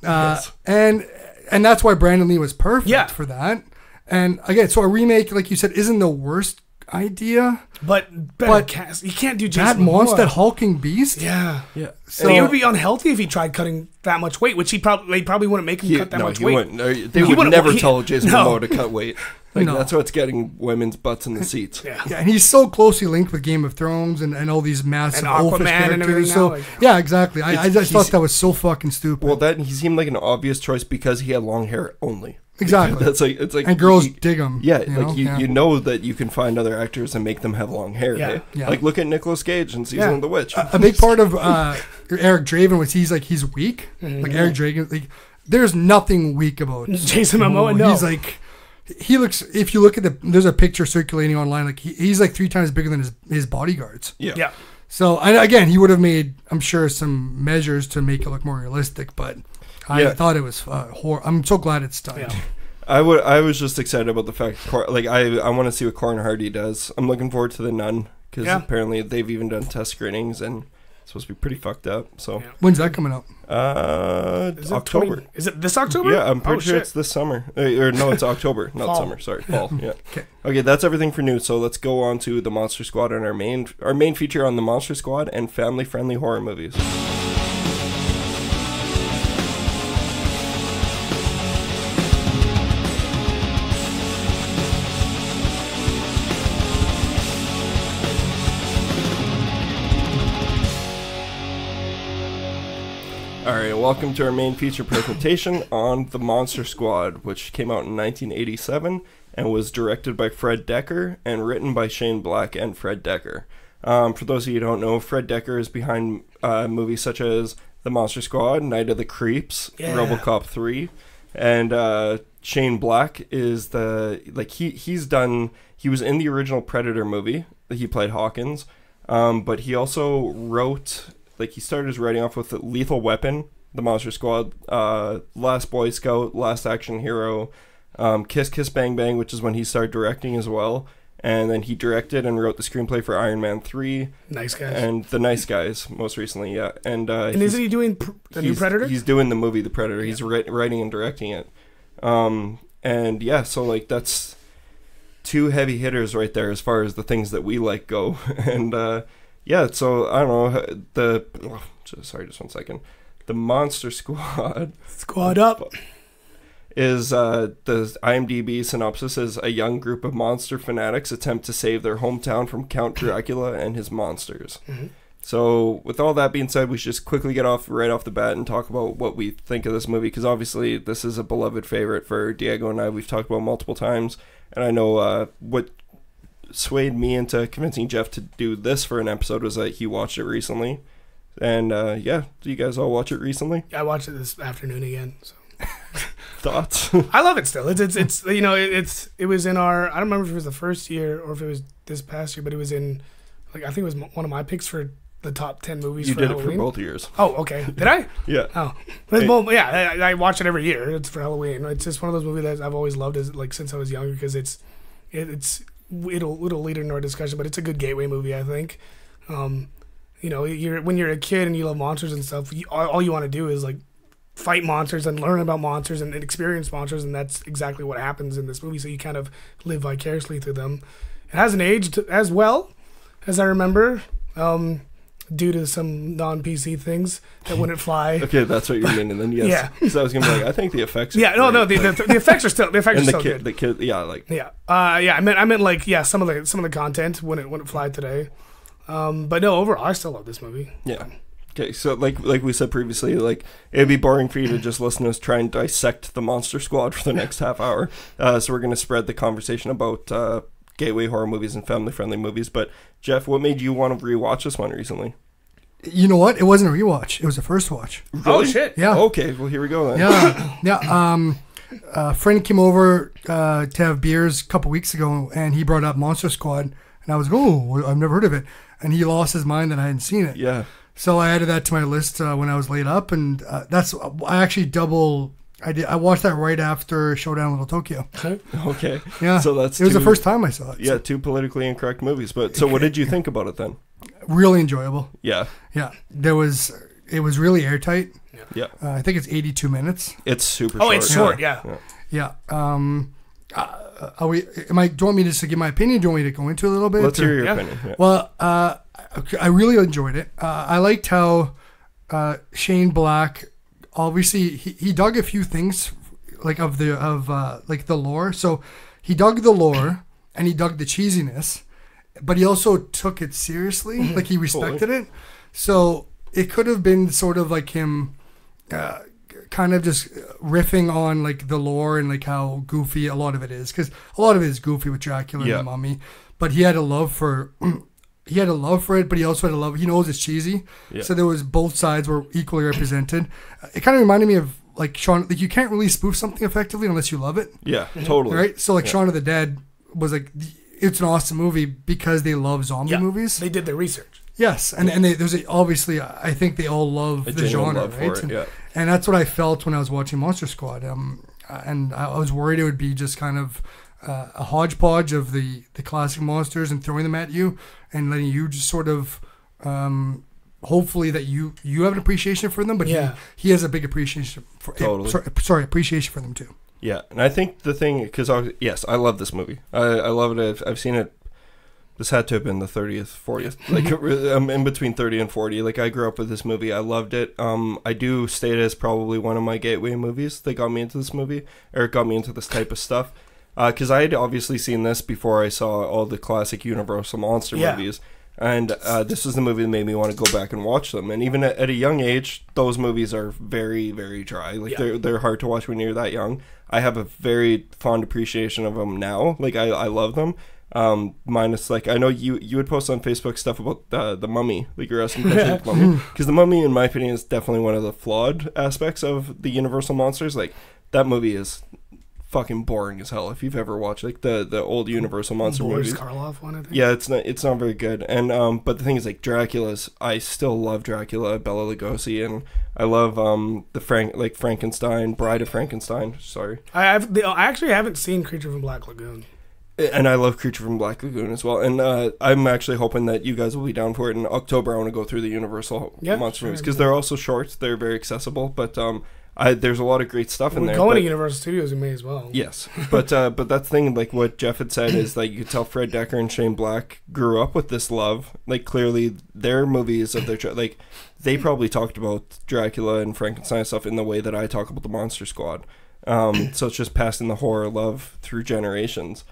Uh, Yes. And and that's why Brandon Lee was perfect Yeah. for that. And again, so a remake, like you said, isn't the worst idea. But better But cast. You can't do Jason That Momoa. monster hulking beast. Yeah. Yeah. So he would be unhealthy if he tried cutting that much weight, which he probably they probably wouldn't make him He, cut that no, much he weight. wouldn't. No, They He would wouldn't- never he- tell Jason no. Momoa to cut weight. Like No. that's what's getting women's butts in the seats. Yeah. Yeah, and he's so closely linked with Game of Thrones and, and all these massive And oafish Aquaman and everything characters. So now, like- yeah, exactly. I, I just thought that was so fucking stupid. Well, that he seemed like an obvious choice because he had long hair only. Exactly. That's like it's like and girls you- dig him. Yeah, you like know? you, Yeah. you know that you can find other actors and make them have long hair. Yeah. hey? Yeah. Like look at Nicolas Cage in season Yeah. of The Witch. a big part of uh, Eric Draven was he's like he's weak. Mm-hmm. Like Eric Draven, like there's nothing weak about Jason Momoa, no. He's like he looks. If you look at the, there's a picture circulating online. Like he, he's like three times bigger than his his bodyguards. yeah. yeah. So and again, he would have made, I'm sure, some measures to make it look more realistic. But I Yeah. thought it was uh, hor- I'm so glad it's done. Yeah. I would. I was just excited about the fact. Cor- Like I, I want to see what Corin Hardy does. I'm looking forward to the Nun because Yeah. apparently they've even done test screenings and it's supposed to be pretty fucked up. So, Yeah. When's that coming out? uh, Is it October. 20 is it this October? Yeah, I'm pretty Oh, sure shit. it's this summer. Uh, or no, it's October, not Fall. summer. Sorry, fall. Yeah. Okay. Okay, that's everything for news. So let's go on to the Monster Squad and our main our main feature on the Monster Squad and family friendly horror movies. Welcome to our main feature presentation on The Monster Squad, which came out in 1987 and was directed by Fred Dekker and written by Shane Black and Fred Dekker. Um, for those of you who don't know, Fred Dekker is behind uh, movies such as The Monster Squad, Night of the Creeps, Yeah. RoboCop 3, and uh, Shane Black is the like he he's done he was in the original Predator movie. He played Hawkins, um, but he also wrote like he started his writing off with Lethal Weapon, The Monster Squad, uh, Last Boy Scout, Last Action Hero, um, Kiss Kiss Bang Bang, which is when he started directing as well. And then he directed and wrote the screenplay for Iron Man 3 Nice guys. and The Nice Guys, most recently, yeah. And, uh, And he's- isn't he doing pr- the new Predator? He's doing the movie The Predator. He's wri- writing and directing it. Um, and yeah, so like that's two heavy hitters right there as far as the things that we like go. and uh, yeah, so I don't know the. oh, sorry, just one second. The Monster Squad Squad up. is uh, the IMDb synopsis is a young group of monster fanatics attempt to save their hometown from Count Dracula and his monsters. So, with all that being said, we should just quickly get off right off the bat and talk about what we think of this movie because obviously this is a beloved favorite for Diego and I. We've talked about multiple times, and I know uh, what swayed me into convincing Jeff to do this for an episode was that he watched it recently. And uh, yeah, do you guys all watch it recently? I watched it this afternoon again. So Thoughts? I love it still. It's it's it's you know it, it's it was in our I don't remember if it was the first year or if it was this past year, but it was in like I think it was one of my picks for the top ten movies. you for did Halloween. it for both years. Oh, okay. Did I? Yeah. Oh, Hey. well, yeah. I, I watch it every year. It's for Halloween. It's just one of those movies that I've always loved, as like since I was younger, because it's it, it's it'll it'll lead into our discussion, but it's a good gateway movie. I think. Um, you know, you're when you're a kid and you love monsters and stuff. You, all, all you want to do is like fight monsters and learn about monsters and, and experience monsters, and that's exactly what happens in this movie. So you kind of live vicariously through them. It hasn't aged as well as I remember. Um, due to some non PC things that wouldn't fly. Okay, that's what you mean. And then yes, Yeah. because I was gonna be like, I think the effects. Yeah, no, no, the, great. the, the effects are still the effects are the still kid, good. the kid, yeah, like Yeah, uh, yeah. I meant, I meant like, yeah, some of the some of the content wouldn't wouldn't fly today. Um, but no, overall, I still love this movie. Yeah. Okay, so like like we said previously, like it'd be boring for you to just listen to us try and dissect the Monster Squad for the next half hour. Uh, so we're gonna spread the conversation about uh, gateway horror movies and family friendly movies. But Jeff, what made you want to rewatch this one recently? You know what? It wasn't a rewatch. It was a first watch. Oh shit! Yeah. Okay, well here we go then. Yeah, yeah. Um, a friend came over uh, to have beers a couple weeks ago, and he brought up Monster Squad, and I was, like, oh, I've never heard of it, and he lost his mind that I hadn't seen it. Yeah. So I added that to my list uh, when I was laid up, and uh, that's I actually double. I did. I watched that right after Showdown Little Tokyo. Okay. Yeah. So that's it was the first time I saw it. Yeah, two politically incorrect movies. But so what did you think about it then? really enjoyable. Yeah. Yeah, there was. It was really airtight. Yeah. Uh, I think it's 82 minutes. It's super Oh, short. it's short. Yeah. Yeah. Um, uh, are we? Am I? Do you want me just to give my opinion? Do you want me to go into a little bit? Let's or- hear your Yeah. opinion. Yeah. Well, uh, I- I really enjoyed it. Uh, I liked how uh, Shane Black, obviously, he, he dug a few things, like of the of uh, like the lore. So he dug the lore and he dug the cheesiness, but he also took it seriously. Like he respected it. So it could have been sort of like him. Uh, kind of just riffing on like the lore and like how goofy a lot of it is because a lot of it is goofy with Dracula Yeah. and the Mummy, but he had a love for he had a love for it, but he also had a love. He knows it's cheesy, Yeah. so there was both sides were equally represented. Uh, It kind of reminded me of like Shaun. Like you can't really spoof something effectively unless you love it, Yeah, totally. right? So like Yeah. Shaun of the Dead was like it's an awesome movie because they love zombie Yeah. movies. They did their research. Yes, and and they, there's a, obviously I think they all love A the genre, love right? for it. And- Yeah. and that's what I felt when I was watching Monster Squad. Um, and I I was worried it would be just kind of uh, a hodgepodge of the the classic monsters and throwing them at you and letting you just sort of. Um, hopefully that you you have an appreciation for them, but Yeah. he, he has a big appreciation for Totally. sorry, sorry appreciation for them too. Yeah, and I think the thing because I yes, I love this movie. I I love it. I've, I've seen it. This had to have been the thirtieth, fortieth, like I'm in between thirty and forty. Like I grew up with this movie. I loved it. Um, I do state it as probably one of my gateway movies that got me into this movie, eric got me into this type of stuff. Because I had obviously seen this before I saw all the classic Universal monster Yeah. movies, and uh, this was the movie that made me want to go back and watch them. And even at, at a young age, those movies are very, very dry. Like Yeah. they're they're hard to watch when you're that young. I have a very fond appreciation of them now. Like I, I love them. Um, minus like I know you you would post on Facebook stuff about the the mummy, like you're asking the mummy, because the mummy, in my opinion, is definitely one of the flawed aspects of the Universal monsters. Like that movie is fucking boring as hell. If you've ever watched like the the old Universal monster Boris movies, Karloff one, I think. yeah, it's not it's not very good. And um, but the thing is, like Dracula's, I still love Dracula, Bela Lugosi, and I love um the Frank like Frankenstein, Bride of Frankenstein. Sorry, I, I've, I actually haven't seen Creature from Black Lagoon. And I love Creature from Black Lagoon as well. And uh, I'm actually hoping that you guys will be down for it in October. I want to go through the Universal Yeah, monster sure, movies because yeah. they're also short. They're very accessible, but um, I there's a lot of great stuff in there. going to Universal Studios. We may as well. Yes, but uh, but that's the thing. Like what Jeff had said is like you could tell Fred Dekker and Shane Black grew up with this love. Like clearly their movies of their like they probably talked about Dracula and Frankenstein stuff in the way that I talk about the Monster Squad. Um, so it's just passing the horror love through generations.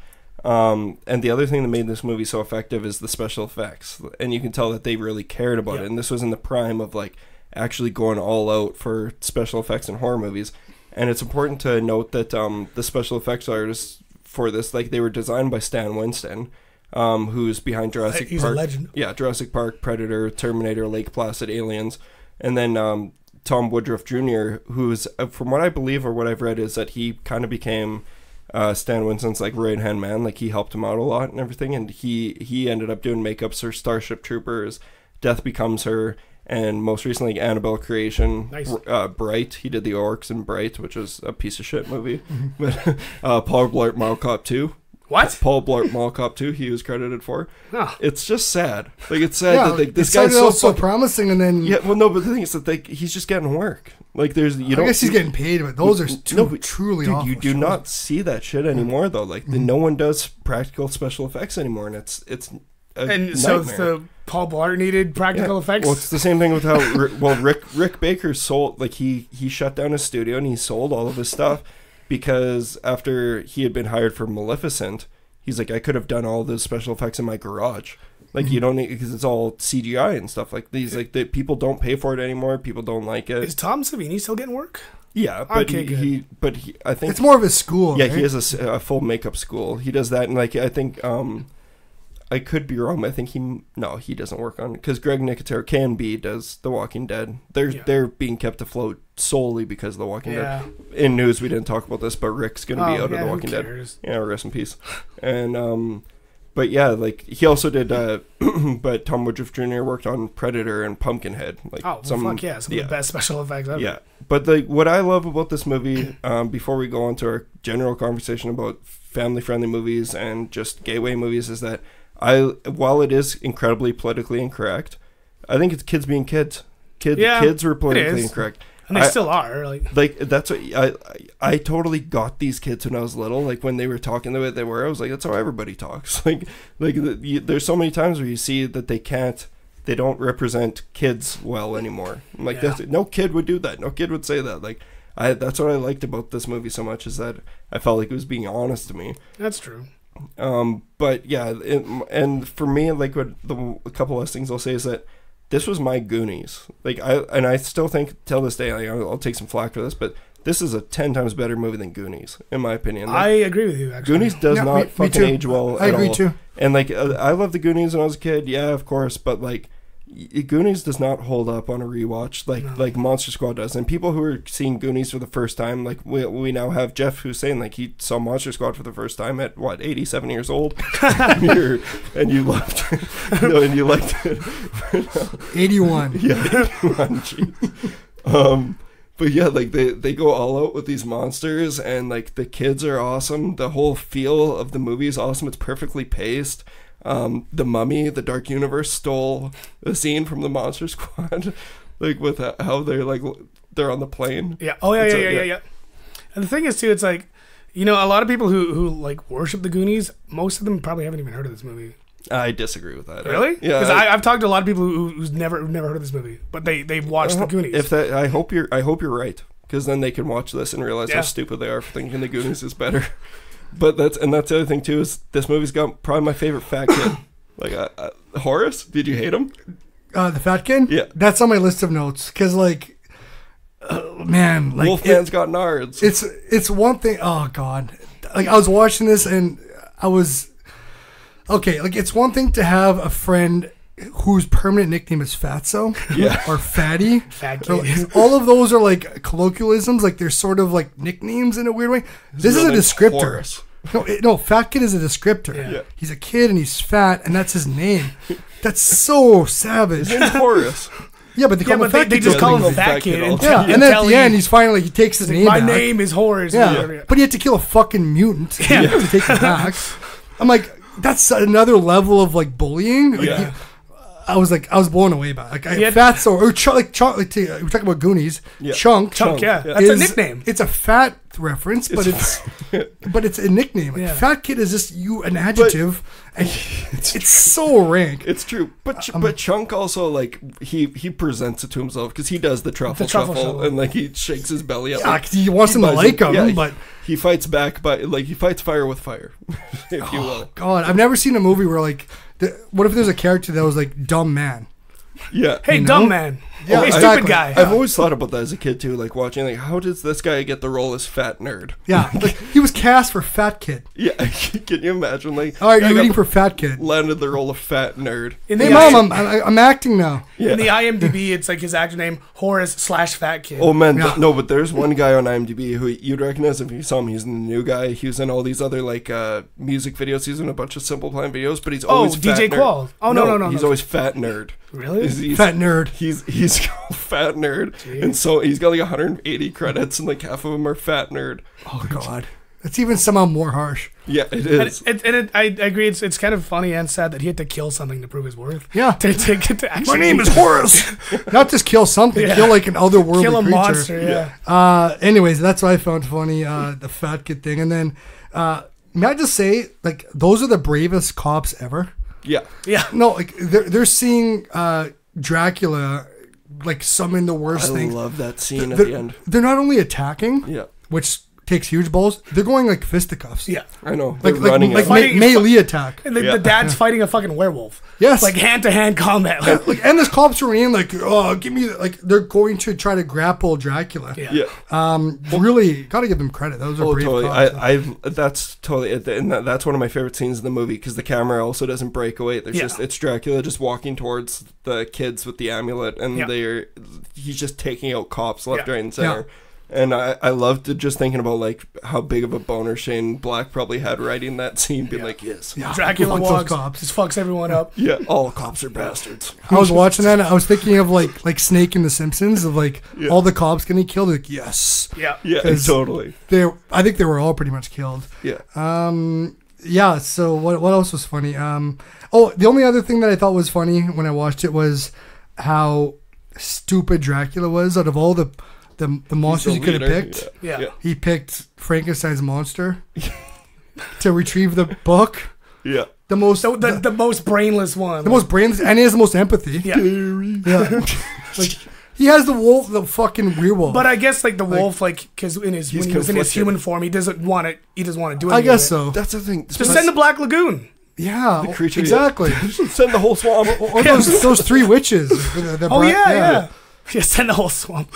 Um, and the other thing that made this movie so effective is the special effects, and you can tell that they really cared about Yeah. it. And this was in the prime of like actually going all out for special effects in horror movies. And it's important to note that um, the special effects artists for this, like they were designed by Stan Winston, um, who's behind Jurassic He's Park. a legend. Yeah, Jurassic Park, Predator, Terminator, Lake Placid, Aliens, and then um, Tom Woodruff Jr., who's uh, from what I believe or what I've read is that he kind of became uh, Stan Winston's like right hand man. Like he helped him out a lot and everything, and he he ended up doing makeups for Starship Troopers, Death Becomes Her, and most recently Annabelle Creation. Nice. Uh, Bright. He did the orcs in Bright, which is a piece of shit movie. but uh, Paul Blart Mall Cop Two. What? Paul Blart Mall Cop 2 he was credited for. Oh. It's just sad. Like it's sad yeah, that like, this guy's so out so promising, and then Yeah, well no, but the thing is that like he's just getting work. Like there's you I don't guess he's see- getting paid, but those are two No, but truly Dude, awful. you do shows. not see that shit anymore though. Like the, no one does practical special effects anymore and it's it's a And so the Paul Blart needed practical Yeah. effects. Well, it's the same thing with how Ri- well Rick Rick Baker sold like he he shut down his studio and he sold all of his stuff because after he had been hired for Maleficent, he's like I could have done all those special effects in my garage. Like Mm-hmm. you don't need because it's all CGI and stuff like these. Like the people don't pay for it anymore. People don't like it. Is Tom Savini still getting work? yeah, but Okay, he, good. he but he, I think It's more of a school. yeah, right? he has a full makeup school. He does that, and like I think, um, I could be wrong, but I think he no, he doesn't work on because Greg Nicotero can be does The Walking Dead. They're Yeah. they're being kept afloat solely because of The Walking Yeah. Dead. In news, we didn't talk about this, but Rick's gonna be Oh, out yeah, of The Walking Dead. Yeah, rest in peace. And um, but yeah, like he also did. Uh, but Tom Woodruff Jr. worked on Predator and Pumpkinhead. Like Oh, well, some fuck yeah. Some of the best special effects ever. yeah, but the what I love about this movie, um, before we go on to our general conversation about family-friendly movies and just gateway movies, is that I, while it is incredibly politically incorrect, I think it's kids being kids. Kids, Yeah, kids were politically incorrect. And they I- still are. Like, Like that's what I, I, I totally got these kids when I was little. Like when they were talking the way they were, I was like, that's how everybody talks. Like, like you, there's so many times where you see that they can't, they don't represent kids well anymore. I'm like, Yeah. that's, no kid would do that. No kid would say that. Like, I that's what I liked about this movie so much is that I felt like it was being honest to me. that's true. Um, but yeah, it, and for me, like what the a couple last things I'll say is that this was my Goonies. Like I and I still think till this day, like, I'll, I'll take some flack for this, but this is a ten times better movie than Goonies, in my opinion. I agree with you, actually. Goonies does Yeah, not me- me fucking too. age well. I at agree all. too. And like uh, I love the Goonies when I was a kid, yeah, of course, but like Goonies does not hold up on a rewatch like No. like Monster Squad does. And people who are seeing Goonies for the first time, like we, we now have Jeff who's saying like he saw Monster Squad for the first time at what eighty seven years old, and, and you loved it, no, and you liked it. 81. yeah, jeez. um, but yeah, like they they go all out with these monsters, and like the kids are awesome. The whole feel of the movie is awesome. It's perfectly paced. Um, the Mummy, the Dark Universe stole a scene from the Monster Squad, like with how they're like they're on the plane. Yeah. Oh yeah, yeah, a- yeah, yeah, yeah. And the thing is too, it's like, you know, a lot of people who who like worship the Goonies, most of them probably haven't even heard of this movie. I disagree with that. Really? Yeah. Because I- I've talked to a lot of people who, who's never who've never heard of this movie, but they they've watched the Goonies. If that, I hope you're. I hope you're right, because then they can watch this and realize Yeah. how stupid they are for thinking the Goonies is better. But that's and that's the other thing too is this movie's got probably my favorite fat kid. like uh, uh, Horace, did you hate him? Uh, the Fat Kid? Yeah. That's on my list of notes. Because, like, uh, man, like, it- Wolfman's got nards. it's it's one thing. Oh God, like I was watching this and I was okay. Like it's one thing to have a friend whose permanent nickname is Fatso, Yeah. or Fatty. Fat Or- kid. All of those are like colloquialisms. Like they're sort of like nicknames in a weird way. this is a descriptor. Horace. No, it, no, Fat Kid is a descriptor. Yeah. Yeah. He's a kid and he's fat, and that's his name. That's so savage. His name's Horace. Yeah, but they yeah, call him but they, Fat they just call him Fat Fat Kid Kid. And Yeah, and then at the end, he's finally he takes his name my back. name is Horace. Yeah, but he had to kill a fucking mutant Yeah. to take it back. I'm like, that's another level of like bullying. Like, Yeah. he- I was like, I was blown away by it. like I, He had- Fatso or oh, Chunk. Like, Chunk like to, uh, we're talking about Goonies. Yeah. Chunk. Chunk, yeah. Yeah. That's a nickname. It's a fat reference, but it's, but it's a nickname. Like, Yeah. Fat kid is just you an adjective, and it's, so rank. It's true, but Ch- but Chunk also like he he presents it to himself because he does the truffle, The truffle shuffle, shuffle. and like he shakes his belly up. Yeah, like, 'cause he wants him to buys like it. him, Yeah, he- but he fights back by like he fights fire with fire, if you oh, will. God, I've never seen a movie where like, the, what if there's a character that was like dumb man? Yeah, Hey, You dumb man. Yeah, hey, exactly. stupid guy. I've always thought about that as a kid too, like watching like how does this guy get the role as fat nerd? Yeah, like he was cast for Fat Kid. Yeah, can you imagine like All right, I you're got reading for Fat Kid. landed the role of fat nerd. in, Hey, the mom, I- I'm, I- I'm acting now. Yeah. in the IMDb, it's like his actor name Horace slash Fat Kid. Oh man, Yeah. th- no, but there's one guy on IMDb who you'd recognize if you saw him. He's the new guy. He was in all these other like uh, music videos. He's in a bunch of Simple Plan videos, but he's Oh, always fat DJ nerd. Qual. Oh, no, no, no, He's no. always fat nerd. really? He's, he's, Fat nerd. He's he's called fat nerd, and so he's got like 180 credits, and like half of them are fat nerd. Oh God, that's even somehow more harsh. Yeah, it And, is. it, and it, I agree. It's it's kind of funny and sad that he had to kill something to prove his worth. Yeah. To, to get to actually My name is Horace. Not just kill something, Yeah. kill like an otherworldly kill a creature. monster. Yeah. Uh, anyways, that's what I found funny, uh, the fat kid thing. And then, uh, may I just say, like, those are the bravest cops ever. yeah, Yeah. No, like, they're, they're seeing, uh, Dracula, like, summon the worst I things. love that scene at They're, the end. they're not only attacking, Yeah, which takes huge balls, they're going like fisticuffs. Yeah. I know. They're Like, like, running like at me- melee attack. And the, Yeah. the dad's fighting a fucking werewolf. Yes. Like hand to hand combat. Like, Like, and this cops are in, like, oh, give me, like, they're going to try to grapple Dracula. yeah. Yeah. Um, really, gotta give them credit. Those are Oh, brave totally. cops. I, I've that's totally, and that, that's one of my favorite scenes in the movie because the camera also doesn't break away. There's Yeah. just it's Dracula just walking towards the kids with the amulet, and Yeah. they're he's just taking out cops left, Yeah. right, and center. And I, I loved it just thinking about like how big of a boner Shane Black probably had writing that scene, being like, yes, Yeah, Dracula fuck walks, cops. just fucks everyone up. yeah, all cops are bastards. I was watching that. And I was thinking of like like Snake in The Simpsons of like Yeah. all the cops getting killed. Like yes, Yeah. Yeah, 'Cause- totally. they. I think they were all pretty much killed. Yeah, Um, yeah. So what what else was funny? Um, oh, the only other thing that I thought was funny when I watched it was how stupid Dracula was. Out of all the the, the monsters He's he could have picked, Yeah. Yeah. he picked Frankenstein's monster to retrieve the book. yeah. The most The, the, the, the most brainless one. the most brainless, and he has the most empathy. Yeah. Yeah. like he has the wolf, the fucking werewolf. But I guess like the wolf, like because in his when he was in his human form, he doesn't want it. He doesn't want to do it. I guess with it. so. That's the thing. Just send the Black Lagoon. Yeah, The creature- exactly. send the whole swamp. or those, those three witches. the- the Oh bri- yeah, yeah. Yeah, send the whole swamp.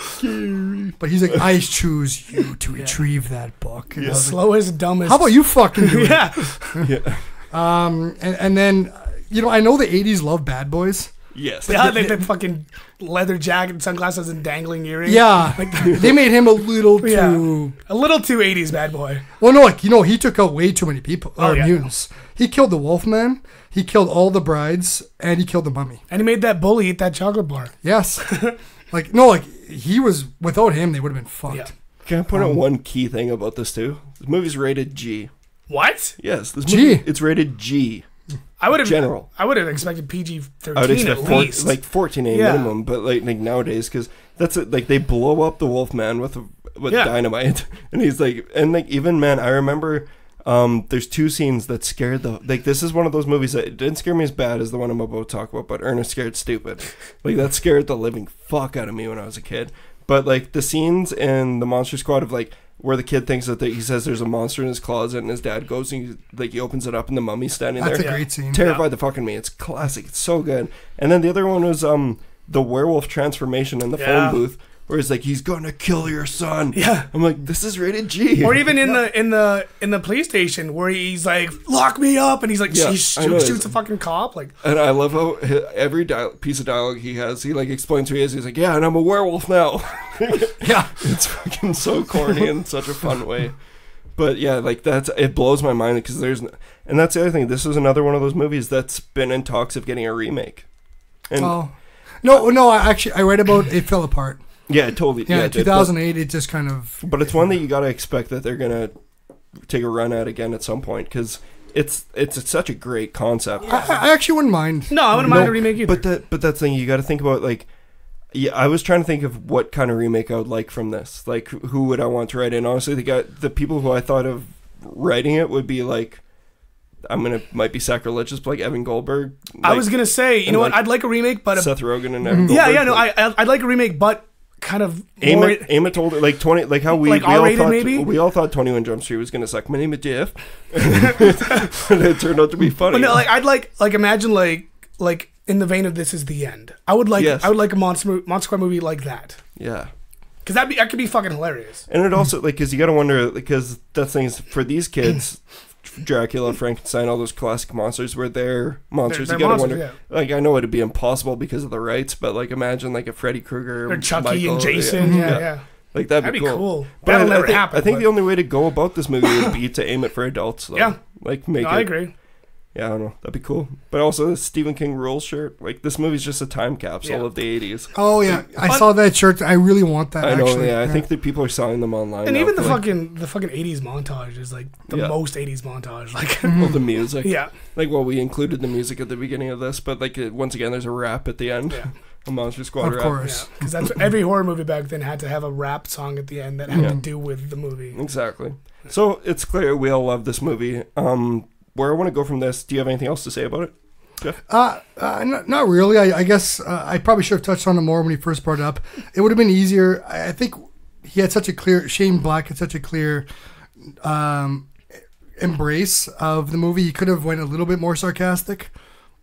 But he's like, I choose you to retrieve that book. And I was like, Slowest, dumbest. How about you fucking do it? Yeah. Yeah. Um, and, and then, uh, you know, I know the '80s love Bad Boys. Yes. Yeah, they the fucking leather jacket, sunglasses, and dangling earrings. Yeah, Like, they made him a little too. Yeah. A little too 80s bad boy. Well, no, like you know, he took out way too many people. Oh, or yeah. mutants. He killed the Wolfman. He killed all the brides, and he killed the mummy. And he made that bully eat that chocolate bar. Yes, like no, like he was without him, they would have been fucked. Yeah. Can I point Um, out one key thing about this too? This movie's rated G. What? Yes, this G. movie it's rated G. I would have General. I would have expected PG thirteen at four, least. like 14 a Yeah. minimum, but like, like nowadays because that's it, like they blow up the Wolfman with with Yeah. dynamite, and he's like, and like even man, I remember. Um, there's two scenes that scared the like. This is one of those movies that didn't scare me as bad as the one I'm about to talk about, but Ernest scared stupid. Like that scared the living fuck out of me when I was a kid. But like the scenes in the Monster Squad of like where the kid thinks that the, he says there's a monster in his closet, and his dad goes and he, like he opens it up, and the mummy's standing That's there a great scene. terrified the fucking me. It's classic. It's so good. And then the other one was um the werewolf transformation in the Yeah. phone booth, where he's like, he's gonna kill your son. Yeah. I'm like, this is rated G. or even in the in the in the police station where he's like, "Lock me up," and he's like, Yeah, he sh- shoots a fucking cop. Like, and I love how every piece of dialogue he has, he like explains who he is. He's like, yeah, and I'm a werewolf now. Yeah, it's fucking so corny in such a fun way. But yeah, like that's it blows my mind because there's, and that's the other thing. This is another one of those movies that's been in talks of getting a remake. And Oh. No, no. I actually I read about it fell apart. Yeah, totally. Yeah, it but- 2008. It just kind of. But it's one that you gotta expect that they're gonna take a run at again at some point because it's it's such a great concept. I, I actually wouldn't mind. no, I wouldn't mind a remake either. But that but that's the thing you got to think about like. Yeah, I was trying to think of what kind of remake I would like from this. Like, who- who would I want to write in? Honestly, the guy, the people who I thought of writing it would be like, I'm gonna might be sacrilegious, but like Evan Goldberg. I was gonna say, you and know what? I'd like a remake, but a, Seth Rogen and mm-hmm. Evan. yeah, Goldberg, yeah, no, like, I I- I'd like a remake, but kind of Aim more- it told like twenty, like how we, Like we all thought maybe? we all thought Twenty One Jump Street was gonna suck. My name is Jeff, and it turned out to be funny. But no, like I'd like like imagine like like in the vein of this is the end. I would like Yes. I would like a monster mo- monster squad movie like that Yeah. because that be that could be fucking hilarious. And it also like because you got to wonder because the things for these kids, Dracula, Frankenstein, all those classic monsters were their monsters. They're- you they're got to wonder. monsters, Like I know it'd be impossible because of the rights, but like imagine like a Freddy Krueger Or Chucky Michael, and Jason, yeah, yeah. yeah, Like that'd, that'd be cool. cool. But That'll I, I never think, happen. I think but- the only way to go about this movie would be to aim it for adults. Though. Yeah. Like make No, it. I agree. Yeah, I don't know. That'd be cool. But also the Stephen King rules shirt. Like this movie's just a time capsule Yeah. of the '80s. Oh yeah, I saw that shirt. I really want that. I know. actually. yeah, I think that people are selling them online. And now even the for, like, fucking the fucking eighties montage is like the Yeah. most eighties montage. Like well, the music. yeah, Like, well, we included the music at the beginning of this, but like it, once again, there's a rap at the end. yeah, A Monster Squad of rap. yeah. course. Because that's every horror movie back then had to have a rap song at the end that had Yeah. to do with the movie. Exactly. So it's clear we all love this movie. Um, where I want to go from this, do you have anything else to say about it? Uh, uh not, not really. I, I guess uh, I probably should have touched on it more when he first brought it up. It would have been easier. I I think he had such a clear. Shane Black had such a clear um, embrace of the movie. He could have went a little bit more sarcastic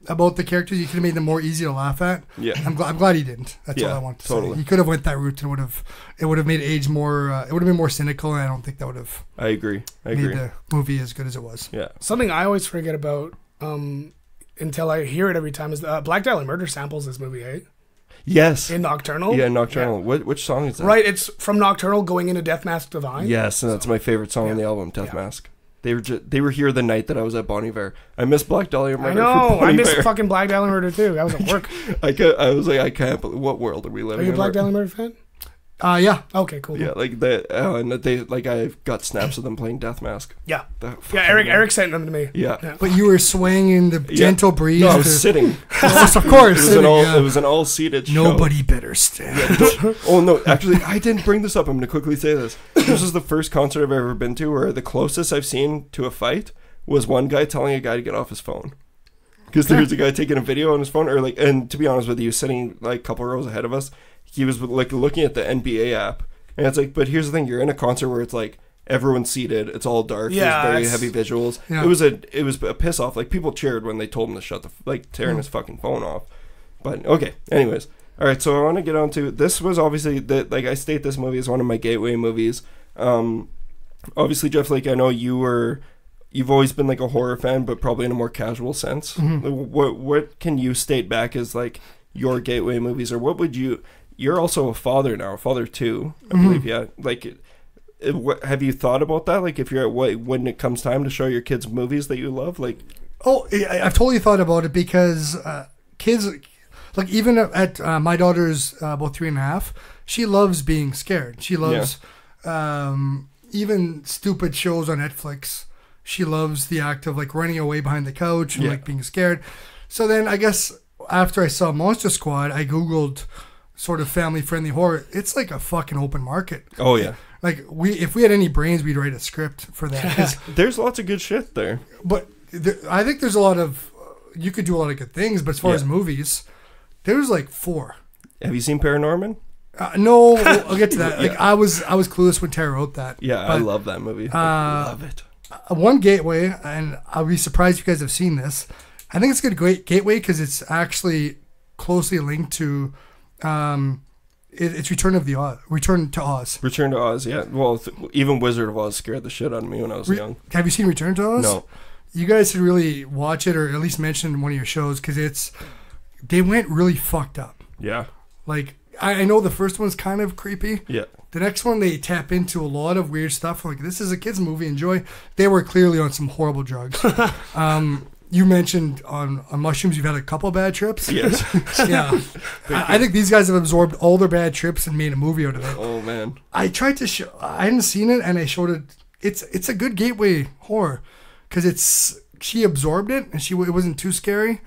about the characters. He could have made them more easy to laugh at. Yeah. I'm, gl- I'm glad he didn't. That's Yeah, all I want to totally. say. He could have went that route and would have it would have made age more. Uh, it would have been more cynical, and I don't think that would have I agree. I made agree. the movie as good as it was. Yeah. Something I always forget about um, until I hear it every time is uh, Black Dahlia Murder samples this movie, eh? Yes. In Nocturnal. yeah, Nocturnal. What, which song is that? Right, it's from Nocturnal going into Death Mask Divine. Yes, and that's my favorite song on the album, Death Yeah. Mask. They were ju- they were here the night that I was at Bon Iver. I miss Black Dahlia Murder. I know. I missed fucking Black Dahlia Murder too. I was at work. I, ca- I was like, I can't believe what world are we living? In? Are you a in? Black Dahlia Murder fan? Uh, yeah. Okay, cool. Yeah, like the uh, and they like I've got snaps of them playing Death Mask. Yeah. That Yeah, Eric guy. Eric sent them to me. Yeah. Yeah. But you were swaying in the Yeah. gentle breeze. No, I to- was sitting. Yes, of It course. was sitting, an all yeah. it was an all seated show. Nobody better stand. Oh no, actually, I didn't bring this up. I'm going to quickly say this. This is the first concert I've ever been to where the closest I've seen to a fight was one guy telling a guy to get off his phone. Because there was a guy taking a video on his phone, or like, and to be honest with you, sitting like a couple rows ahead of us, he was like looking at the NBA app, and it's like, but here's the thing: you're in a concert where it's like everyone's seated, it's all dark, Yeah, there's very heavy visuals. Yeah. It was a it was a piss off. Like people cheered when they told him to shut the like tearing Mm. his fucking phone off. But okay, anyways. All right, so I want to get on to this was obviously that like I state this movie is one of my gateway movies. Um, obviously Jeff like I know you were you've always been like a horror fan, but probably in a more casual sense. Mhm. What what can you state back as like your gateway movies, or what would you? You're also a father now, a father too, I Mhm. believe. Yeah, like. It, it- what, have you thought about that? Like, if you're at what when it comes time to show your kids movies that you love, like, Oh, I- I've totally thought about it because uh, kids, like even at uh, my daughter's uh, about three and a half, she loves being scared. She loves um, even stupid shows on Netflix. She loves the act of like running away behind the couch and Yeah. like being scared. So then I guess after I saw Monster Squad, I googled sort of family friendly horror. It's like a fucking open market. oh yeah, Like we, if we had any brains, we'd write a script for that. 'Cause there's lots of good shit there. but there, I think there's a lot of you could do a lot of good things, but as far Yeah. as movies, there's like four. Have you seen Paranorman? Uh, no, I'll get to that. Like Yeah. I was, I was clueless when Tara wrote that. Yeah, I love that movie. uh, I love it. Uh, one gateway, and I'll be surprised if you guys have seen this. I think it's a good great gateway because it's actually closely linked to, um, it, it's Return of the Oz, Return to Oz. Return to Oz. Yeah, well, th- even Wizard of Oz scared the shit out of me when I was Re- young. Have you seen Return to Oz? No, you guys should really watch it or at least mention it in one of your shows because it's they went really fucked up. yeah, Like I, I know the first one's kind of creepy. yeah, The next one they tap into a lot of weird stuff. Like this is a kids movie. Enjoy. They were clearly on some horrible drugs. um, you mentioned on, on mushrooms you've had a couple bad trips. yes. Yeah, I, I think these guys have absorbed all their bad trips and made a movie out of it. oh man, I tried to show. I hadn't seen it, and I showed it. It's it's a good gateway horror because it's she absorbed it and she it wasn't too scary,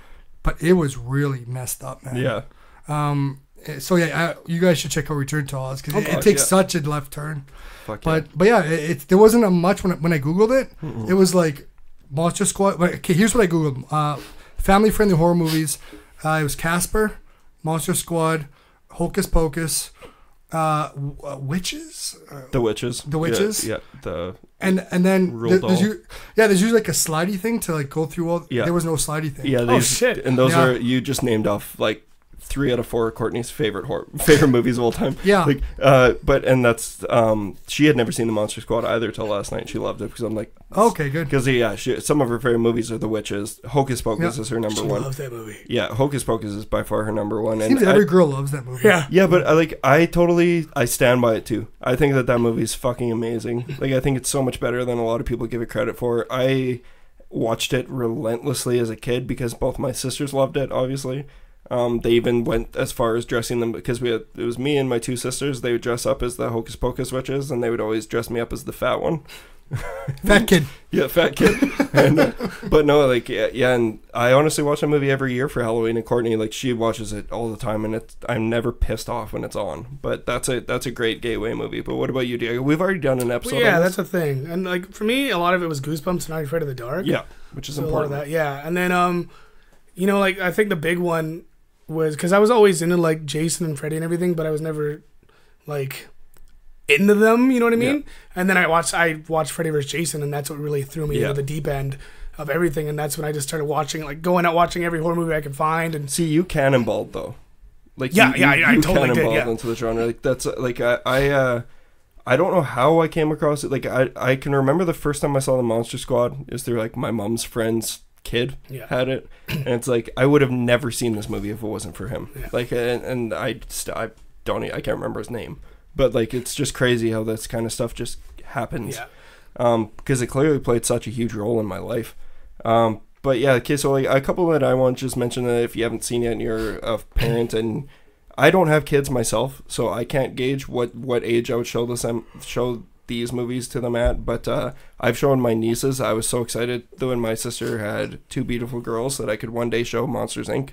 but it was really messed up, man. yeah, Um. eh, So yeah, I, you guys should check out Return to Oz because Oh, it, it takes yeah. such a left turn. fuck yeah. But but yeah, it, it there wasn't a much when I, when I googled it. It was like Monster Squad. but, Okay, here's what I googled: uh, family friendly horror movies. Uh, it was Casper, Monster Squad, Hocus Pocus, uh, w- uh, witches, uh, The witches. The Witches? Yeah. the and and then there- there's Dahl. u- yeah, there's usually like a slidey thing to like go through all. Yeah. There was no slidey thing. yeah. Oh, shit. And those Yeah. are you just named off like three out of four of Courtney's favorite horror favorite movies of all time. Yeah. Like, uh, but and that's um, she had never seen the Monster Squad either till last night. She loved it because I'm like, Okay, good. because yeah, she, some of her favorite movies are The Witches. Hocus Pocus Yeah. is her number She one. loves that movie. Yeah, Hocus Pocus is by far her number one. And Seems I- every girl loves that movie. Yeah. yeah, but I like I totally I stand by it too. I think that that movie is fucking amazing. Like I think it's so much better than a lot of people give it credit for. I watched it relentlessly as a kid because both my sisters loved it. Obviously, um, they even went as far as dressing them because we had it was me and my two sisters. They would dress up as the Hocus Pocus witches, and they would always dress me up as the fat one. Fat kid. Yeah, fat kid. and, uh, but no, like yeah, yeah, and I honestly watch that movie every year for Halloween. And Courtney, like she watches it all the time, and it's I'm never pissed off when it's on. But that's a that's a great gateway movie. But what about you, Diego? We've already done an episode. Well, yeah, that's the thing. And like for me, a lot of it was Goosebumps and Not Afraid of the Dark. yeah, which is So a lot of important. that, yeah. And then um, you know, like I think the big one was because I was always into like Jason and Freddy and everything, but I was never like into them. You know what I mean? And then I watched I watched Freddy vs Jason, and that's what really threw me Yeah. into the deep end of everything. And that's when I just started watching, like going out watching every horror movie I could find. And See, you cannonballed though. Like Yeah, you, yeah, you, I- totally did, yeah. into the genre. Like that's like I I uh I don't know how I came across it. Like I I can remember the first time I saw the Monster Squad is through like my mom's friend's kid yeah, had it, and it's like I would have never seen this movie if it wasn't for him. Yeah. Like, and, and I, st- I don't, I can't remember his name, but like it's just crazy how this kind of stuff just happens. yeah. Um, because it clearly played such a huge role in my life. Um, but yeah, okay, so like a couple that I want to just mention that if you haven't seen it and you're a parent and I don't have kids myself, so I can't gauge what what age I would show this um, show these movies to them at. But uh, I've shown my nieces. I was so excited though and my sister had two beautiful girls that I could one day show Monsters Inc.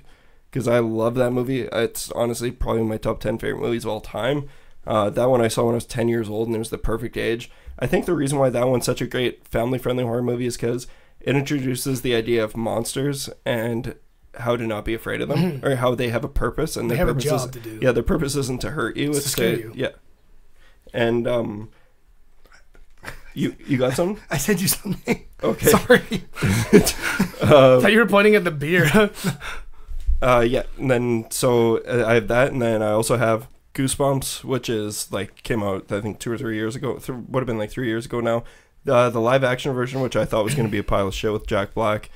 Because I love that movie. It's honestly probably my top ten favorite movies of all time. Uh, that one I saw when I was ten years old, and it was the perfect age. I think the reason why that one's such a great family-friendly horror movie is because it introduces the idea of monsters and how to not be afraid of them, or how they have a purpose and They their have a purpose job is, to do. yeah, their purpose isn't to hurt you; It's it's, to scare to you. yeah. And um, you you got some? I sent you something. Okay. Sorry. Uh, I thought you were pointing at the beer. Uh, yeah, and then so uh, I have that, and then I also have Goosebumps, which is like came out I think two or three years ago. Th- would have been like three years ago now. Uh, the live action version, which I thought was going to be a pile of shit with Jack Black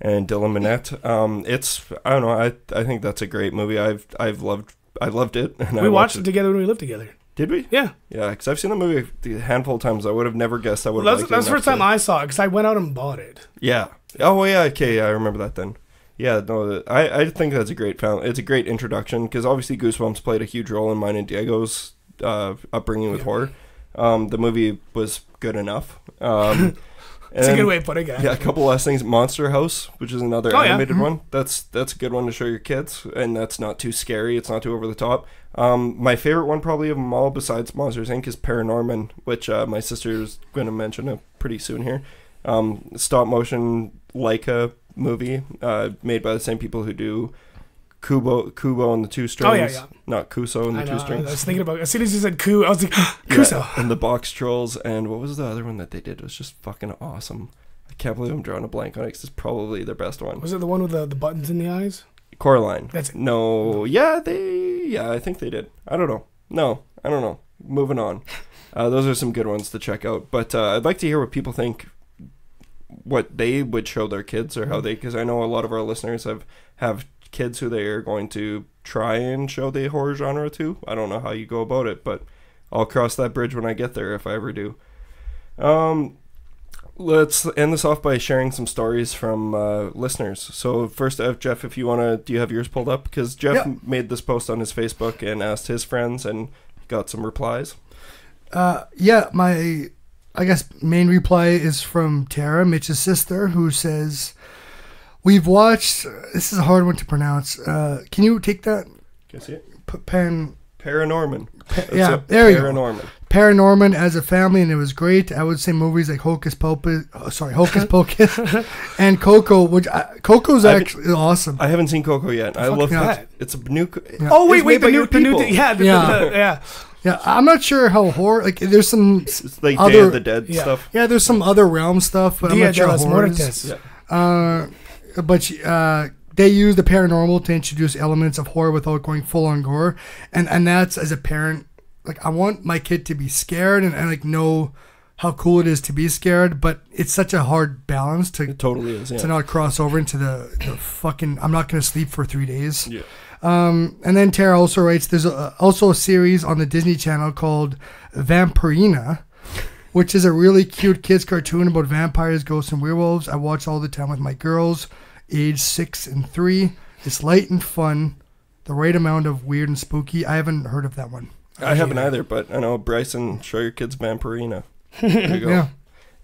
and Dylan Minnette. Um, it's I don't know. I I think that's a great movie. I've I've loved I loved it. And I we watched it together when we lived together. Did we? Yeah, Yeah, because I've seen the movie a handful of times. I would have never guessed I would. well, have that's, it that's the first time I saw it because I went out and bought it. Yeah. Oh well, yeah. Okay, yeah, I remember that then. Yeah, no, I I think that's a great found. It's a great introduction because obviously Goosebumps played a huge role in mine and Diego's uh, upbringing with Yeah. horror. Um, the movie was good enough. Um, It's a good way of putting it. Yeah, a couple last things. Monster House, which is another Oh, yeah. animated Mhm. one. That's that's a good one to show your kids, and that's not too scary. It's not too over the top. Um, my favorite one probably of them all, besides Monsters Inc., is Paranorman, which uh, my is going to mention uh, pretty soon here. Um, stop motion Laika movie, uh, made by the same people who do Kubo, Kubo and the Two Strings. Oh, yeah, yeah. Not Kuso and the I Two know. I was thinking about as soon as you said "coup," I was like, Yeah, "Kuso." and the box trolls and what was the other one that they did? It was just fucking awesome. I can't believe I'm drawing a blank on it 'cause it's probably their best one. Was it the one with the, the buttons in the eyes? Coraline. That's it. No, yeah, they, yeah, I think they did. I don't know. No, I don't know. Moving on. Uh, those are some good ones to check out. But uh, I'd like to hear what people think, what they would show their kids or how they, because I know a lot of our listeners have have kids who they are going to try and show the horror genre to. I don't know how you go about it, but I'll cross that bridge when I get there if I ever do. Um, let's end this off by sharing some stories from uh, listeners. So first, uh, Jeff, if you want to, do you have yours pulled up? Because Jeff Yeah. made this post on his Facebook and asked his friends and got some replies. Uh, yeah, my I guess main reply is from Tara, Mitch's sister, who says, "We've watched. This is a hard one to pronounce. Uh, can you take that Can you see it? P- pen? Paranorman. That's yeah, it. there you go. Paranorman. Paranorman as a family, and it was great. I would say movies like Hocus Pocus, oh, sorry, Hocus Pocus, and Coco, which I, Coco's I've- actually awesking. I haven't seen Coco yet. I love is it. that? It's a new. co- Yeah. Oh wait, wait, made by the new, new the new, yeah, the, Yeah. the- the- yeah. Yeah, I'm not sure how horror. Like, there's some. It's like Day of the Dead Yeah. stuff. Yeah, there's some other realm stuff, but I'm Dia not sure how horror is. Yeah. Uh, but uh, they use the paranormal to introduce elements of horror without going full on gore, and and that's as a parent, like I want my kid to be scared and, and like know how cool it is to be scared, but it's such a hard balance to It totally is. Yeah. to not cross over into the, the fucking I'm not gonna sleep for three days. Yeah. Um, and then Tara also writes there's a, also a series on the Disney Channel called Vampirina, which is a really cute kids cartoon about vampires, ghosts, and werewolves. I watch all the time with my girls, age six and three. It's light and fun, the right amount of weird and spooky. I haven't heard of that one. I haven't either, but I know Bryson. Show your kids Vampirina. There you go. Yeah.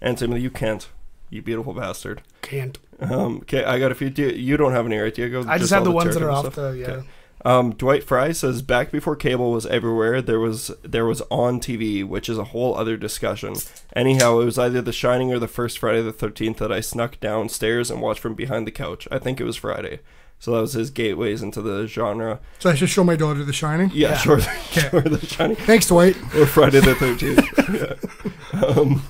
And Timothy, you can't. You beautiful bastard. Can't. Um, okay, I got a few. Do you, you don't have any, right, Diego? I just, have the ones that are off stuff? the yeah. Okay. Um, Dwight Fry says back before cable was everywhere, there was there was on TV, which is a whole other discussion. Anyhow, it was either The Shining or the first Friday the Thirteenth that I snuck downstairs and watched from behind the couch. I think it was Friday, so that was his gateways into the genre. So I should show my daughter The Shining. Yeah, Yeah. sure, sure, The Shining Thanks, Dwight. or Friday the Thirteenth. yeah. um,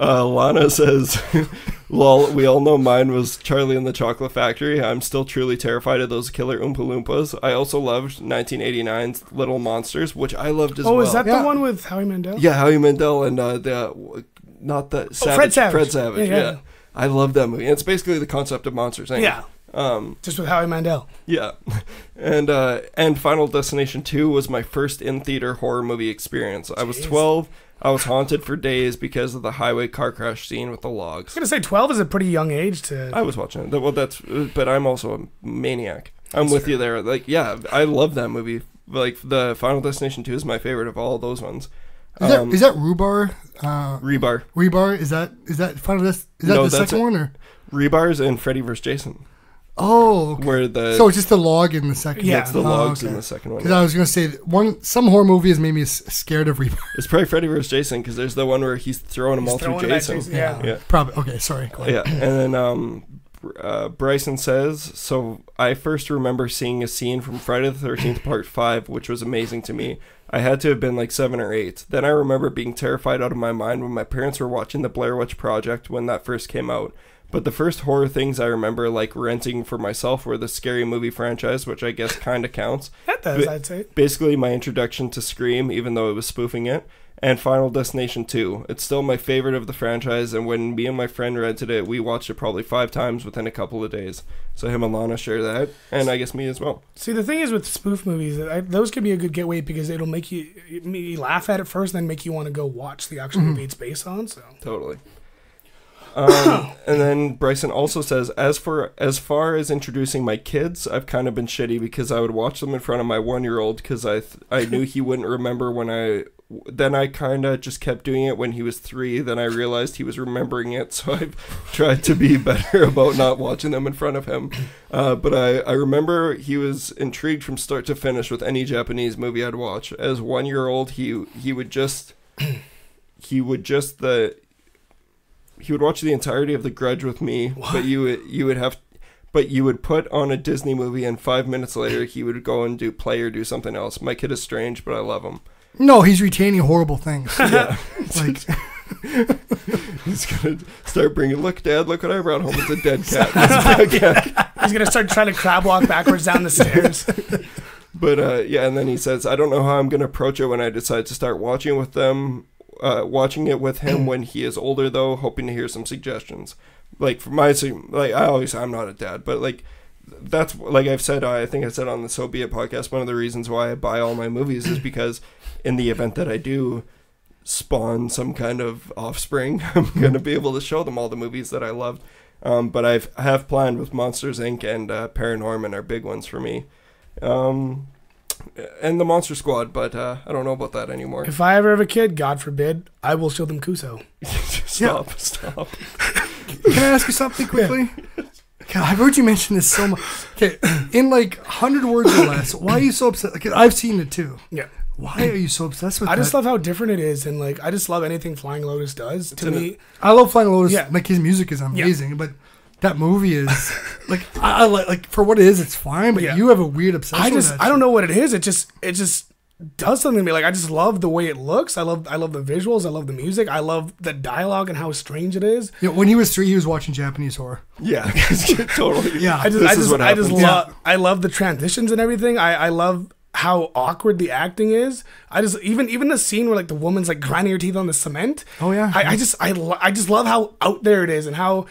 uh, Lana says, "Lol, we all know mine was Charlie and the Chocolate Factory. I'm still truly terrified of those killer Oompa Loompas. I also loved 1989's Little Monsters, which I loved as Oh, well. Oh, is that Yeah. the one with Howie Mandel? yeah, Howie Mandel and uh, the not the Savage, Oh, Fred Savage. Fred Savage. Yeah, Yeah, yeah. I love that movie. It's basically the concept of monsters. ain't it? Yeah. Um, Just with Howie Mandel. yeah, and uh, and Final Destination Two was my first in theater horror movie experience. I was Jeez. twelve. I was haunted for days because of the highway car crash scene with the logs. I logs. was gonna say twelve is a pretty young age to. I was watching it. Well, that's but I'm also a maniac. I'm with you there. Like, yeah, I love that movie. Like the Final Destination Two is my favorite of all those ones. Is that Um, is that Rhubar? Uh, Rebar, Rebar? Is that is that final? Is that No, the that's second it. one or? Rebars, and Freddy vs. Jason, Oh, okay. where the so it's just the log in the second. Yeah. it's the Oh, logs okay. in the second one. Because I was gonna say one some horror movie has made me scared of rebar. It's probably Freddy vs. Jason because there's the one where he's throwing them He's all through throwing it Jason. Jason, yeah. Yeah. Probably. Okay, sorry. Go ahead. Yeah, and then um, uh, Bryson says, so I first remember seeing a scene from Friday the Thirteenth Part Five, which was amazing to me. I had to have been like seven or eight. Then I remember being terrified out of my mind when my parents were watching the Blair Witch Project when that first came out. But the first horror things I remember like renting for myself were the Scary Movie franchise, which I guess kind of counts. that does, I'd say. Basically, my introduction to Scream, even though it was spoofing it, and Final Destination 2. It's still my favorite of the franchise, and when me and my friend rented it, we watched it probably five times within a couple of days. So him and Lana share that, and I guess me as well. See, the thing is with spoof movies, I, those can be a good gateway because it'll make you, you laugh at it first, then make you want to go watch the actual mm-hmm. movie it's based on. So Totally. Um, and then Bryson also says, as for as far as introducing my kids, I've kind of been shitty because I would watch them in front of my one year old because I th- I knew he wouldn't remember when I. Then I kind of just kept doing it when he was three. Then I realized he was remembering it, so I've tried to be better about not watching them in front of him. Uh, but I, I remember he was intrigued from start to finish with any Japanese movie I'd watch. As one year old, he he would just he would just the he would watch the entirety of The Grudge with me, but you would you would have but you would put on a Disney movie and 5 minutes later he would go and do play or do something else. My kid is strange, but I love him. No, he's retaining horrible things. Yeah. like He's going to start bringing, "Look, dad, look what I brought home. It's a dead cat." It's a dead cat. he's gonna start trying to crab walk backwards down the stairs. But uh, yeah, and then he says, "I don't know how I'm going to approach it when I decide to start watching with them, uh, watching it with him when he is older, though. Hoping to hear some suggestions. Like for my, like I always, I'm not a dad, but like that's like I've said. I think I said on the So Be It podcast. One of the reasons why I buy all my movies is because in the event that I do spawn some kind of offspring, I'm going to be able to show them all the movies that I loved. Um, but I've I have planned with Monsters Inc. and uh, Paranorman are big ones for me. Um, and the Monster Squad, but uh, I don't know about that anymore. If I ever have a kid, God forbid, I will show them Kuso. stop, stop. Can I ask you something quickly? God, I've heard you mention this so much. Okay, in like hundred words or less, why are you so upset? Like, I've seen it too. Yeah. Why are you so obsessed with I just love how different it is, and like I just love anything Flying Lotus does. To me, I love Flying Lotus. Yeah. Like his music is amazing, but that movie is like I, I like like for what it is, it's fine. But Yeah. you have a weird obsession. I with just that I don't know what it is. It just it just does something to me. Like I just love the way it looks. I love I love the visuals. I love the music. I love the dialogue and how strange it is. Yeah, when he was three, he was watching Japanese horror. Yeah, totally. Yeah. I just This I is just what I just happens. love I love the transitions and everything. I I love how awkward the acting is. I just even even the scene where like the woman's like grinding her teeth on the cement. Oh, yeah. I, I just I lo- I just love how out there it is and how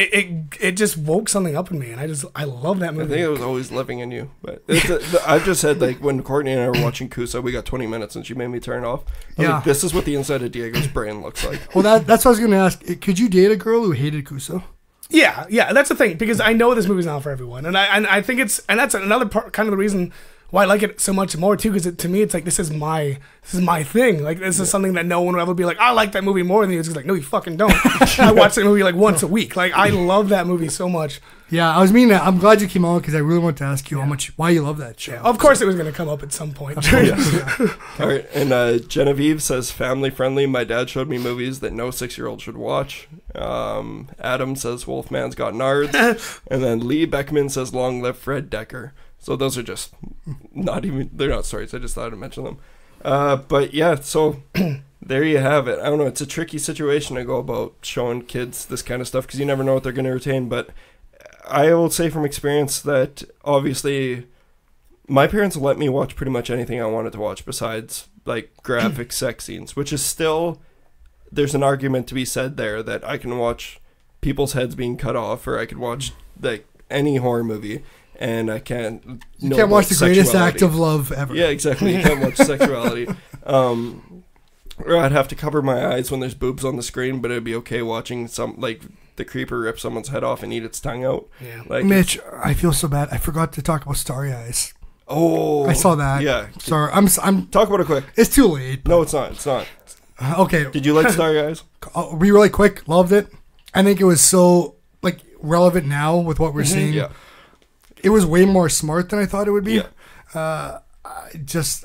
it, it it just woke something up in me and I just I love that movie. I think it was always living in you, but it's a, the, I've just said like when Courtney and I were watching Kuso, we got 20 minutes and she made me turn off. Yeah. like, this is what the inside of Diego's brain looks like. Well, that that's what I was going to ask. Could you date a girl who hated Kuso? Yeah, yeah, that's the thing because I know this movie's not for everyone, and I and I think it's and that's another part, kind of the reason why I like it so much more too. Because it, to me, it's like this is my this is my thing. Like this is something that no one will ever be like. I like that movie more than you. It's just like no, you fucking don't. I watch that movie like once a week. Like I love that movie so much. Yeah, I was meaning that. I'm glad you came on because I really want to ask you how much why you love that show. Of course, it was going to come up at some point. All right, and uh, Genevieve says family friendly. My dad showed me movies that no six year old should watch. Um, Adam says Wolfman's got nards, and then Lee Beckman says Long live Fred Dekker. So those are just not even they're not stories. I just thought I'd mention them. Uh, but yeah, so there you have it. I don't know. It's a tricky situation to go about showing kids this kind of stuff because you never know what they're going to retain. But I will say from experience that obviously my parents let me watch pretty much anything I wanted to watch besides like graphic sex scenes, which is still there's an argument to be said there that I can watch people's heads being cut off or I could watch like any horror movie and I can't You know can't watch about the greatest sexuality. act of love ever. Yeah, exactly. You can't watch sexuality. Um, or I'd have to cover my eyes when there's boobs on the screen, but it'd be okay watching some like the creeper rip someone's head off and eat its tongue out. yeah. Like, Mitch, I feel so bad. I forgot to talk about Starry Eyes. oh, I saw that. Yeah, Sorry, I'm. s- I'm. talk about it quick. It's too late. No, it's not. It's not. Uh, Okay, Did you like Starry Eyes? I'll be really quick. Loved it. I think it was so like relevant now with what we're seeing. Yeah, It was way more smart than I thought it would be. yeah, Uh, I just,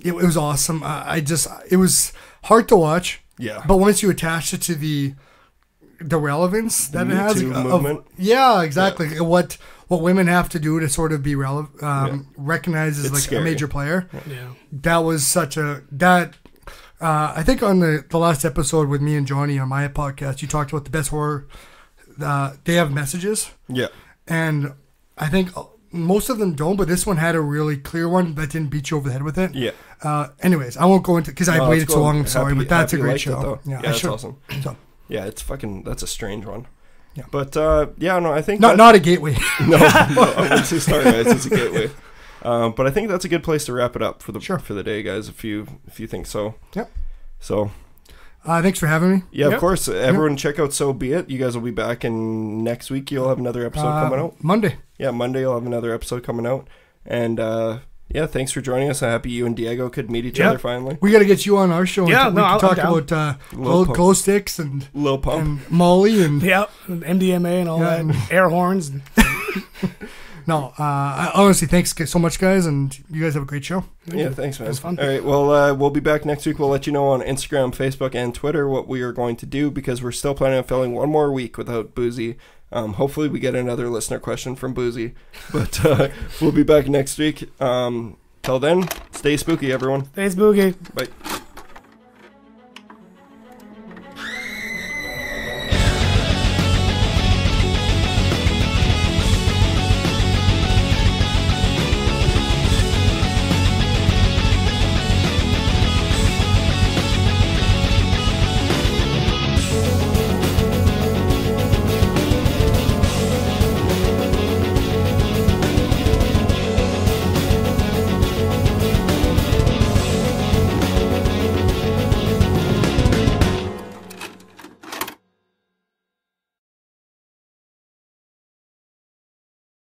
it, it was awesome. Uh, I just, it was hard to watch, yeah. but once you attach it to the the relevance that Me it has, of- movement. yeah, exactly. What what women have to do to sort of be relevant, um, recognized as It's like scary. a major player. Yeah. That was such a that. Uh, I think on the, the last episode with me and Johnny on my podcast, you talked about the best horror. Uh, they have messages, yeah. and I think most of them don't, but this one had a really clear one that didn't beat you over the head with it. Yeah. Uh, anyways, I won't go into because I've waited so long. I'm sorry, Happy- but that's a great it, show. though. yeah, yeah, that's should. awesome. So, Yeah, it's fucking. That's a strange one. Yeah. But uh, yeah, no, I think not not a gateway. no, no, I wouldn't say Eyes is a gateway. Um, but I think that's a good place to wrap it up for the Sure. for the day, guys. If you if you think so. Yep. So Uh, thanks for having me. yeah, of course. Everyone check out So Be It. You guys will be back, and next week you'll have another episode Uh, coming out. Monday. Yeah, Monday you'll have another episode coming out. And uh, yeah, thanks for joining us. I'm happy you and Diego could meet each Yeah. other finally. We got to get you on our show. Yeah, and no, we I'll- can I'm talk about uh, Lil glow, glow sticks and Lil Pump. and Molly and Yeah, MDMA and all Yeah, that, and- air horns. And, no. Uh, honestly, thanks so much, guys, and you guys have a great show. Yeah, thanks, man. was fun. All right, well, uh, we'll be back next week. We'll let you know on Instagram, Facebook, and Twitter what we are going to do because we're still planning on filling one more week without Boozy. Um, hopefully, we get another listener question from Boozy, but uh, we'll be back next week. Um, till then, stay spooky, everyone. Stay spooky. Bye.